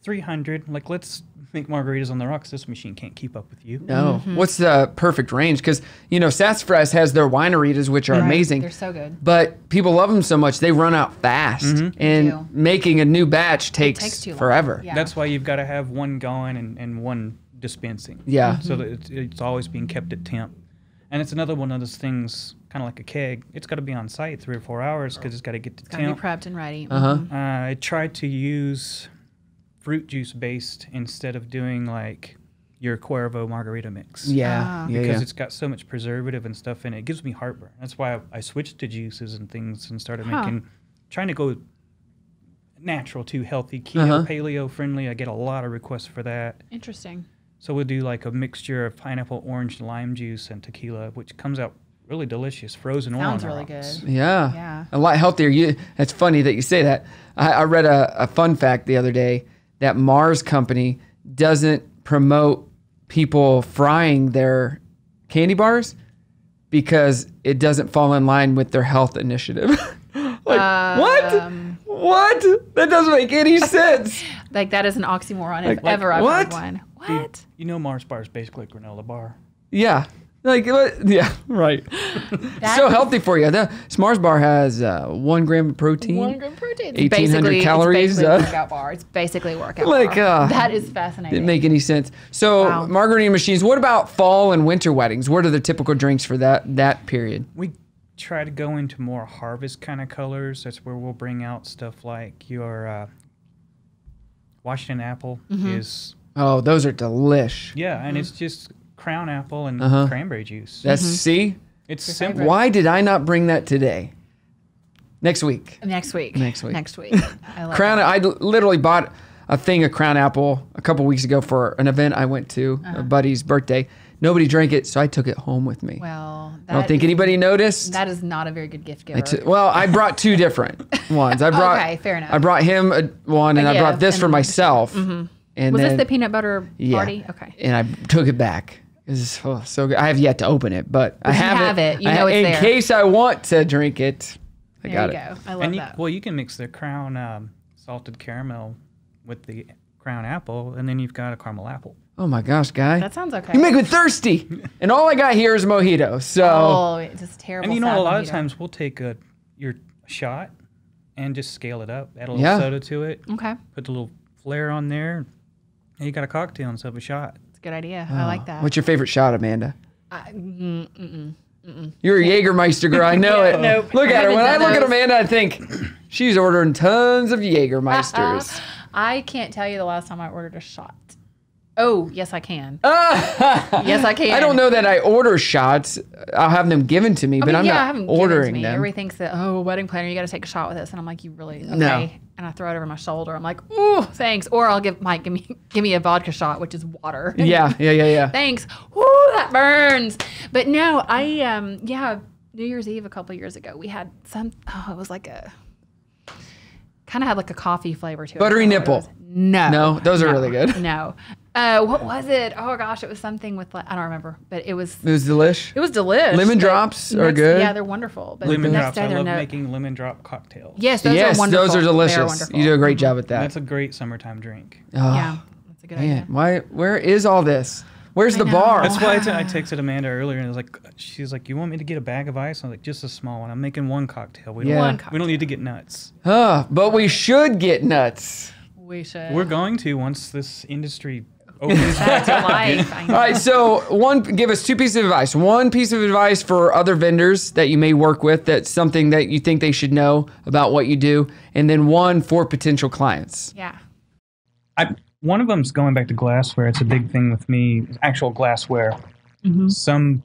Speaker 3: 300. Like, let's make margaritas on the rocks. This machine can't keep up with you.
Speaker 1: No. Mm-hmm. What's the perfect range? Because, you know, Sassafras has their wineritas, which are amazing.
Speaker 2: They're so good.
Speaker 1: But people love them so much, they run out fast. Mm-hmm.
Speaker 2: do.
Speaker 1: And making a new batch takes,
Speaker 2: takes
Speaker 1: forever.
Speaker 2: Yeah.
Speaker 3: That's why you've got to have one going and, and one dispensing.
Speaker 1: Yeah.
Speaker 3: So that it's, it's always being kept at temp. And it's another one of those things, kind of like a keg. It's got to be on site three or four hours because it's got to get to temp.
Speaker 2: Gotta be
Speaker 3: temp.
Speaker 2: prepped and ready.
Speaker 1: Uh-huh.
Speaker 3: Uh, I tried to use fruit juice based instead of doing like your Cuervo margarita mix.
Speaker 1: Yeah.
Speaker 2: Ah.
Speaker 1: yeah.
Speaker 3: Because
Speaker 1: yeah.
Speaker 3: it's got so much preservative and stuff in it. It gives me heartburn. That's why I, I switched to juices and things and started
Speaker 2: Huh.
Speaker 3: making, trying to go natural to healthy, keto,
Speaker 1: Uh-huh.
Speaker 3: paleo friendly. I get a lot of requests for that.
Speaker 2: Interesting.
Speaker 3: So we'll do like a mixture of pineapple, orange, lime juice, and tequila, which comes out really delicious, frozen or on
Speaker 2: Sounds really
Speaker 3: rocks.
Speaker 2: good.
Speaker 1: Yeah.
Speaker 2: Yeah.
Speaker 1: A lot healthier. You it's funny that you say that. I, I read a, a fun fact the other day that Mars company doesn't promote people frying their candy bars because it doesn't fall in line with their health initiative. (laughs) like what?
Speaker 2: Um,
Speaker 1: What? That doesn't make any (laughs) sense.
Speaker 2: Like that is an oxymoron if
Speaker 1: Like- like
Speaker 2: ever I've
Speaker 1: what?
Speaker 2: heard one.
Speaker 3: Dude,
Speaker 2: What?
Speaker 3: you know Mars bar is basically a granola bar.
Speaker 1: Yeah. Like what? yeah, right.
Speaker 2: That
Speaker 1: so
Speaker 2: is-
Speaker 1: healthy for you. The Mars bar has uh, one gram of protein.
Speaker 2: One gram protein. It's
Speaker 1: 1800
Speaker 2: basically-
Speaker 1: calories,
Speaker 2: It's basically
Speaker 1: uh,
Speaker 2: a workout bar. It's basically a workout
Speaker 1: Like,
Speaker 2: bar.
Speaker 1: uh,
Speaker 2: that is fascinating.
Speaker 1: Didn't make any sense. So
Speaker 2: Wow.
Speaker 1: margarita machines. What about fall and winter weddings? What are the typical drinks for that that period?
Speaker 3: We try to go into more harvest kind of colors. That's where we'll bring out stuff like your uh, Washington apple
Speaker 2: Mm-hmm.
Speaker 3: is
Speaker 1: Oh, those are delish.
Speaker 3: yeah, and it's just crown apple and
Speaker 1: Uh-huh.
Speaker 3: cranberry juice.
Speaker 1: That's
Speaker 2: Mm-hmm.
Speaker 1: see.
Speaker 3: it's simple.
Speaker 1: Why did I not bring that today? Next week.
Speaker 2: Next week.
Speaker 1: Next week.
Speaker 2: Next week. (laughs) I
Speaker 1: Crown.
Speaker 2: that.
Speaker 1: I l- literally bought a thing of Crown Apple a couple weeks ago for an event I went to,
Speaker 2: Uh-huh.
Speaker 1: a buddy's birthday. Nobody drank it, so I took it home with me.
Speaker 2: Well, that
Speaker 1: I don't think
Speaker 2: is-
Speaker 1: anybody noticed.
Speaker 2: That is not a very good gift giver.
Speaker 1: I t- well, I brought two different (laughs) ones. I brought.
Speaker 2: Okay, fair enough.
Speaker 1: I brought him a, one, and I brought this
Speaker 2: and
Speaker 1: for
Speaker 2: then-
Speaker 1: myself. And
Speaker 2: was
Speaker 1: then,
Speaker 2: this the peanut butter
Speaker 1: yeah,
Speaker 2: party? Okay.
Speaker 1: And I took it back. It's oh, so good. I have yet to open it, but I
Speaker 2: you
Speaker 1: have,
Speaker 2: have it. You
Speaker 1: I-
Speaker 2: know it's
Speaker 1: in
Speaker 2: there.
Speaker 1: case I want to drink it. I
Speaker 2: There
Speaker 1: got
Speaker 2: you
Speaker 1: it.
Speaker 2: go. I love
Speaker 3: and you,
Speaker 2: that.
Speaker 3: well, you can mix the crown um, salted caramel with the crown apple, and then you've got a caramel apple.
Speaker 1: Oh my gosh, guy!
Speaker 2: That sounds okay.
Speaker 1: you make me thirsty, (laughs) and all I got here is mojito. So
Speaker 2: oh, it's just terrible.
Speaker 3: And you know, a lot of times we'll take a your shot and just scale it up, add a little
Speaker 1: Yeah.
Speaker 3: soda to it,
Speaker 2: Okay,
Speaker 3: put a little flair on there, and you got a cocktail instead of a shot.
Speaker 2: Good idea. I like that.
Speaker 1: what's your favorite shot, Amanda?
Speaker 2: I- mm, mm-mm.
Speaker 1: You're a Jägermeister girl. I know (laughs) it.
Speaker 2: Nope.
Speaker 1: Look at her. When I look at. Amanda, I think she's ordering tons of (laughs) Jägermeisters.
Speaker 2: I can't tell you the last time I ordered a shot. Oh, yes, I can. (laughs) yes, I can.
Speaker 1: I don't know that I order shots. I'll have them given to me,
Speaker 2: I
Speaker 1: but
Speaker 2: mean,
Speaker 1: I'm
Speaker 2: yeah, I
Speaker 1: not
Speaker 2: haven't given to
Speaker 1: ordering
Speaker 2: me.
Speaker 1: them.
Speaker 2: Everybody thinks that oh, wedding planner, you got to take a shot with this, and I'm like, you really okay?
Speaker 1: No.
Speaker 2: And I throw it over my shoulder. I'm like, ooh, thanks. Or I'll give Mike give me give me a vodka shot, which is water. (laughs)
Speaker 1: Yeah, yeah, yeah, yeah.
Speaker 2: thanks. Woo, that burns. But no, I um yeah, New Year's Eve a couple years ago, we had some. Oh, it was like a kind of had like a coffee flavor to it.
Speaker 1: Buttery
Speaker 2: I don't know what
Speaker 1: nipple.
Speaker 2: No,
Speaker 1: No, those are
Speaker 2: no,
Speaker 1: really good.
Speaker 2: No, uh, what was it? Oh gosh, it was something with like I don't remember, but it was
Speaker 1: It was delish.
Speaker 2: it was delicious.
Speaker 1: Lemon
Speaker 2: but
Speaker 1: drops are good.
Speaker 2: Yeah, they're wonderful. But
Speaker 3: Lemon
Speaker 2: the
Speaker 3: drops.
Speaker 2: next day
Speaker 3: I
Speaker 2: they're
Speaker 3: love
Speaker 2: no.
Speaker 3: making lemon drop cocktails.
Speaker 2: Yes, those
Speaker 1: yes,
Speaker 2: are wonderful.
Speaker 1: those are
Speaker 2: They
Speaker 1: delicious.
Speaker 2: wonderful.
Speaker 1: you do a great job at that.
Speaker 3: That's a great summertime drink.
Speaker 1: Oh,
Speaker 2: Yeah, that's a good
Speaker 1: man,
Speaker 2: idea.
Speaker 1: why? Where is all this? Where's the
Speaker 2: know.
Speaker 1: bar?
Speaker 3: That's why I, t- I texted Amanda earlier and I was like, she's like, you want me to get a bag of ice? I was like, just a small one. I'm making one cocktail. We don't,
Speaker 1: Yeah.
Speaker 2: One
Speaker 3: we don't need to get nuts.
Speaker 1: Oh, but we should get nuts.
Speaker 2: We should.
Speaker 3: We're going to once this industry opens
Speaker 2: That's (laughs) life. I
Speaker 1: All
Speaker 2: know.
Speaker 1: right, so one, give us two pieces of advice. One piece of advice for other vendors that you may work with. That's something that you think they should know about what you do, and then one for potential clients.
Speaker 2: Yeah.
Speaker 3: I, one of them's going back to glassware. It's a big thing with me. Actual glassware. Some,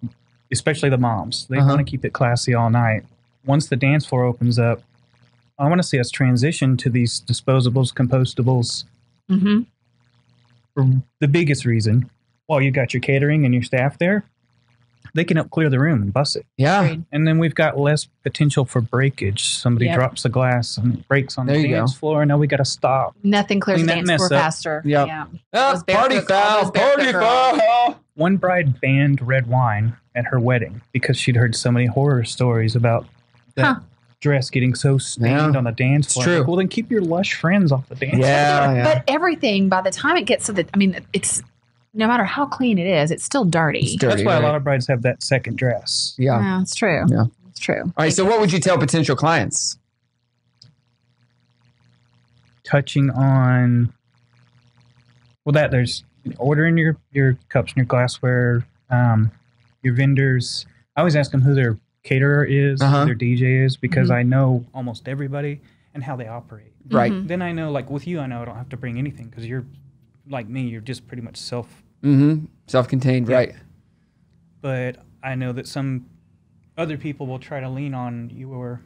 Speaker 3: especially the moms, they
Speaker 1: Uh-huh.
Speaker 3: want to keep it classy all night. Once the dance floor opens up, I want to see us transition to these disposables, compostables.
Speaker 2: Mm-hmm.
Speaker 3: For the biggest reason, while you got your catering and your staff there, they can help clear the room and bus it.
Speaker 1: Yeah,
Speaker 2: Agreed.
Speaker 3: And then we've got less potential for breakage. Somebody
Speaker 2: Yep.
Speaker 3: drops a glass and it breaks on
Speaker 1: There
Speaker 3: the
Speaker 1: you
Speaker 3: dance
Speaker 1: go.
Speaker 3: floor. Now we got to stop.
Speaker 2: Nothing clears
Speaker 3: Clean
Speaker 2: the
Speaker 3: that
Speaker 2: dance
Speaker 3: mess
Speaker 2: floor
Speaker 3: up.
Speaker 2: faster.
Speaker 1: Yep.
Speaker 2: Yeah.
Speaker 1: Ah,
Speaker 2: Those barefoot-
Speaker 1: party
Speaker 2: all
Speaker 1: foul,
Speaker 2: those barefoot
Speaker 1: party
Speaker 2: girls.
Speaker 1: foul.
Speaker 3: One bride banned red wine at her wedding because she'd heard so many horror stories about that
Speaker 2: Huh.
Speaker 3: Dress getting so stained
Speaker 1: Yeah.
Speaker 3: on the dance floor.
Speaker 1: true.
Speaker 3: Like, well, then keep your lush friends off the dance floor.
Speaker 1: Yeah, yeah.
Speaker 2: But everything by the time it gets to the, I mean, it's no matter how clean it is, it's still dirty.
Speaker 1: It's dirty,
Speaker 3: That's why
Speaker 1: right?
Speaker 3: a lot of brides have that second dress.
Speaker 1: yeah.
Speaker 2: Yeah, it's true.
Speaker 1: Yeah.
Speaker 2: it's true.
Speaker 1: All right. So, what would you tell potential clients?
Speaker 3: Touching on, well, that there's ordering your your cups and your glassware, um, your vendors. I always ask them who their caterer is,
Speaker 1: Uh-huh.
Speaker 3: who their DJ is, because
Speaker 2: Mm-hmm.
Speaker 3: I know almost everybody and how they operate.
Speaker 1: Right.
Speaker 3: Then I know, like with you, I know I don't have to bring anything because you're like me. You're just pretty much self
Speaker 1: Mm-hmm. Self-contained.
Speaker 3: Yeah.
Speaker 1: Right.
Speaker 3: but I know that some other people will try to lean on your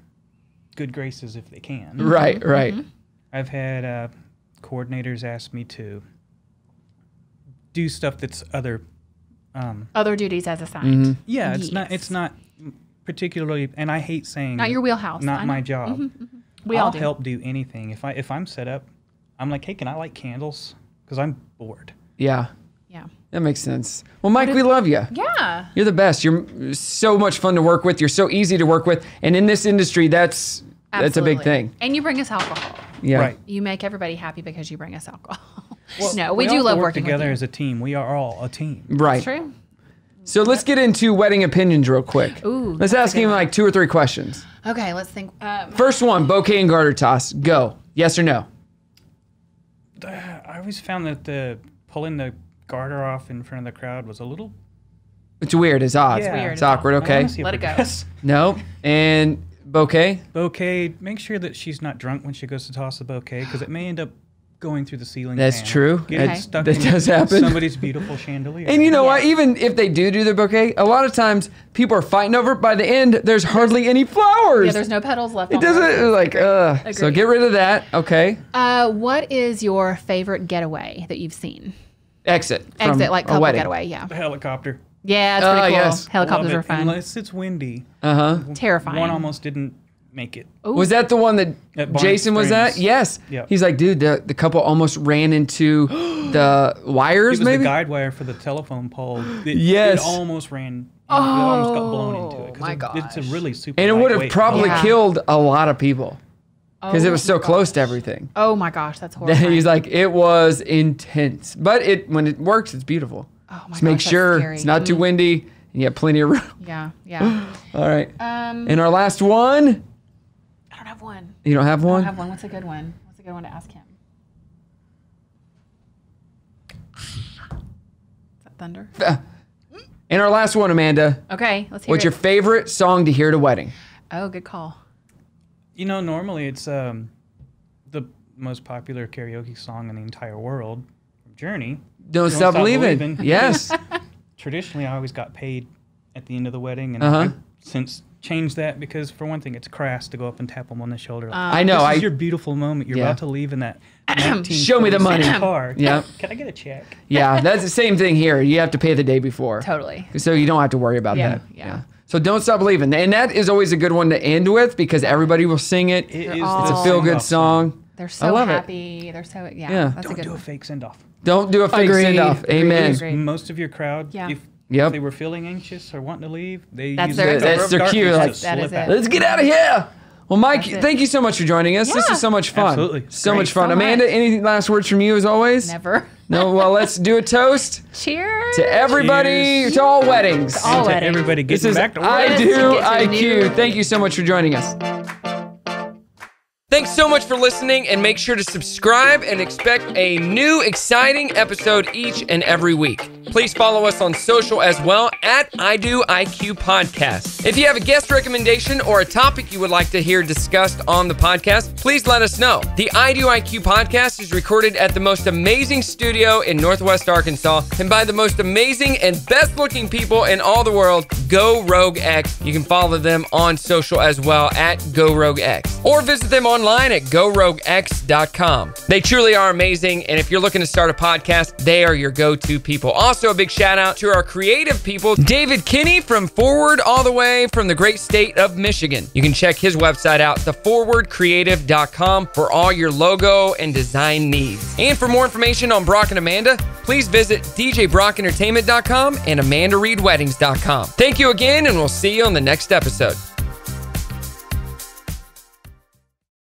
Speaker 3: good graces if they can.
Speaker 1: Right. Right.
Speaker 3: I've had uh, coordinators ask me to do stuff that's other. Um,
Speaker 2: Other duties as assigned.
Speaker 1: Mm-hmm.
Speaker 3: yeah, it's not. It's not particularly, and I hate saying
Speaker 2: Not your wheelhouse. I
Speaker 3: Not
Speaker 2: know.
Speaker 3: my job. (laughs)
Speaker 2: We
Speaker 3: I'll
Speaker 2: all do.
Speaker 3: help do anything. If I if I'm set up, I'm like, hey, can I light candles? Because I'm bored.
Speaker 1: Yeah.
Speaker 2: Yeah.
Speaker 1: That makes sense. Well, Mike, we love you.
Speaker 2: Yeah.
Speaker 1: You're the best. You're so much fun to work with. You're so easy to work with, and in this industry, that's that's a big thing.
Speaker 2: And you bring us alcohol.
Speaker 1: Yeah.
Speaker 3: Right.
Speaker 2: You make everybody happy because you bring us alcohol. (laughs)
Speaker 3: Well,
Speaker 2: no, we, do
Speaker 3: all
Speaker 2: love
Speaker 3: work
Speaker 2: working
Speaker 3: together
Speaker 2: with
Speaker 3: as a team. We are all a team.
Speaker 1: Right.
Speaker 2: you. True.
Speaker 1: So let's get into wedding opinions real quick.
Speaker 2: Ooh,
Speaker 1: let's ask him like two or three questions.
Speaker 2: Okay, let's think. Um,
Speaker 1: First one, bouquet and garter toss. Go. Yes or no?
Speaker 3: I always found that the pulling the garter off in front of the crowd was a little
Speaker 1: It's weird. It's odd.
Speaker 3: Yeah.
Speaker 2: weird.
Speaker 1: It's awkward. Okay.
Speaker 3: wanna see a
Speaker 2: Let it go.
Speaker 1: No. And bouquet.
Speaker 3: Bouquet. Make sure that she's not drunk when she goes to toss the bouquet because it may end up going through the ceiling.
Speaker 1: That's
Speaker 3: fan,
Speaker 1: true.
Speaker 3: Getting
Speaker 2: Okay.
Speaker 3: stuck
Speaker 1: That
Speaker 3: in
Speaker 1: does happen.
Speaker 3: Somebody's beautiful chandelier.
Speaker 1: And you know what? Even if they do do their bouquet, a lot of times people are fighting over it. By the end, there's hardly any flowers.
Speaker 2: yeah, there's no petals left.
Speaker 1: it
Speaker 2: on
Speaker 1: doesn't
Speaker 2: roses.
Speaker 1: like uh. So get rid of that. Okay.
Speaker 2: Uh, what is your favorite getaway that you've seen?
Speaker 1: Exit. from
Speaker 2: Exit, like couple
Speaker 1: wedding.
Speaker 2: getaway. Yeah.
Speaker 3: the helicopter.
Speaker 2: Yeah, it's
Speaker 1: Oh,
Speaker 2: pretty cool.
Speaker 1: yes.
Speaker 2: Helicopters
Speaker 3: Love
Speaker 2: are fun.
Speaker 3: Unless it's windy.
Speaker 1: Uh huh.
Speaker 2: Terrifying.
Speaker 3: One almost didn't make it.
Speaker 2: Ooh.
Speaker 1: Was that the one that
Speaker 3: At Barnes
Speaker 1: Jason was at? Yes.
Speaker 3: Yep.
Speaker 1: He's like, dude, the, the couple almost ran into (gasps) the
Speaker 3: It
Speaker 1: wires,
Speaker 3: was
Speaker 1: maybe.
Speaker 3: the guide wire for the telephone pole. It,
Speaker 1: Yes.
Speaker 3: It almost ran. it almost got blown into it. 'cause
Speaker 2: Oh, my
Speaker 3: it- It's a really super.
Speaker 1: and it would have probably
Speaker 2: Yeah.
Speaker 1: killed a lot of people because it
Speaker 2: Oh
Speaker 1: was so
Speaker 2: my
Speaker 1: close to everything.
Speaker 2: Oh my gosh, that's horrible. (laughs)
Speaker 1: He's like, it was intense, but it when it works, it's beautiful.
Speaker 2: oh my
Speaker 1: Just make
Speaker 2: gosh, that's
Speaker 1: sure
Speaker 2: scary.
Speaker 1: it's not too windy and you have plenty of room.
Speaker 2: Yeah, yeah. (laughs)
Speaker 1: All right.
Speaker 2: Um,
Speaker 1: And our last one,
Speaker 2: I don't have one.
Speaker 1: you don't have
Speaker 2: I
Speaker 1: one.
Speaker 2: don't have one. What's a good one? What's a good one to ask him? Is that thunder? (laughs)
Speaker 1: And our last one, Amanda.
Speaker 2: Okay, let's hear
Speaker 1: What's
Speaker 2: it.
Speaker 1: your favorite song to hear at a wedding?
Speaker 2: oh, good call.
Speaker 3: You know, normally it's um, the most popular karaoke song in the entire world Journey.
Speaker 1: Don't, stop,
Speaker 3: Stop
Speaker 1: believing.
Speaker 3: Believing.
Speaker 1: Yes. (laughs)
Speaker 3: Traditionally, I always got paid at the end of the wedding, and
Speaker 1: Uh-huh.
Speaker 3: I've since changed that because, for one thing, it's crass to go up and tap them on the shoulder. Like,
Speaker 1: I know.
Speaker 3: This
Speaker 1: I
Speaker 3: is your beautiful moment. You're
Speaker 1: Yeah.
Speaker 3: about to leave in that. (clears throat)
Speaker 1: Show me the money.
Speaker 3: Car.
Speaker 1: Yeah. (clears throat)
Speaker 3: Can I get a check?
Speaker 1: yeah, that's the same thing here. You have to pay the day before.
Speaker 2: Totally.
Speaker 1: So you don't have to worry about
Speaker 2: Yeah,
Speaker 1: that.
Speaker 2: yeah. yeah.
Speaker 1: So don't stop believing. And that is always a good one to end with because everybody will sing it.
Speaker 3: It is
Speaker 1: it's a feel good song.
Speaker 2: They're
Speaker 1: I
Speaker 2: so
Speaker 1: love it.
Speaker 2: happy. They're so yeah.
Speaker 1: Yeah.
Speaker 2: That's a
Speaker 3: Don't
Speaker 2: good
Speaker 3: do a fake send off.
Speaker 1: Don't do a fake
Speaker 2: Agreed.
Speaker 1: send off. Amen.
Speaker 2: Agreed.
Speaker 3: Most of your crowd,
Speaker 2: Yeah.
Speaker 3: if,
Speaker 1: Yep.
Speaker 3: if they were feeling anxious or wanting to leave, they
Speaker 2: That's
Speaker 3: use
Speaker 2: their-
Speaker 3: the
Speaker 1: that's their cue, like,
Speaker 3: to
Speaker 2: That is it.
Speaker 1: Let's get out of here. Well, Mike, thank you so much for joining us. This
Speaker 2: Yeah.
Speaker 1: is so much fun.
Speaker 3: Absolutely.
Speaker 1: So
Speaker 3: Great.
Speaker 1: much fun.
Speaker 2: So
Speaker 1: Amanda,
Speaker 2: much.
Speaker 1: any last words from you as always?
Speaker 2: Never. (laughs)
Speaker 1: No, well, let's do a toast (laughs)
Speaker 2: Cheers.
Speaker 1: to everybody,
Speaker 3: Cheers.
Speaker 1: to all weddings.
Speaker 2: all
Speaker 3: And to
Speaker 2: weddings.
Speaker 3: everybody
Speaker 1: This is
Speaker 3: back to work.
Speaker 1: I Do
Speaker 2: to get to
Speaker 1: IQ. Thank you so much for joining us. Thanks so much for listening, and make sure to subscribe and expect a new exciting episode each and every week. Please follow us on social as well at I Do IQ Podcast. If you have a guest recommendation or a topic you would like to hear discussed on the podcast, please let us know. The I Do IQ Podcast is recorded at the most amazing studio in Northwest Arkansas and by the most amazing and best looking people in all the world, Go Rogue X. You can follow them on social as well at Go Rogue X or visit them online at goroguex.com. They truly are amazing, and if you're looking to start a podcast, they are your go to people. Also, a big shout out to our creative people, David Kinney from Forward, all the way from the great state of Michigan. You can check his website out, theforwardcreative.com, for all your logo and design needs. And for more information on Brock and Amanda, please visit djbrockentertainment.com and amandareedweddings.com. Thank you again, and we'll see you on the next episode.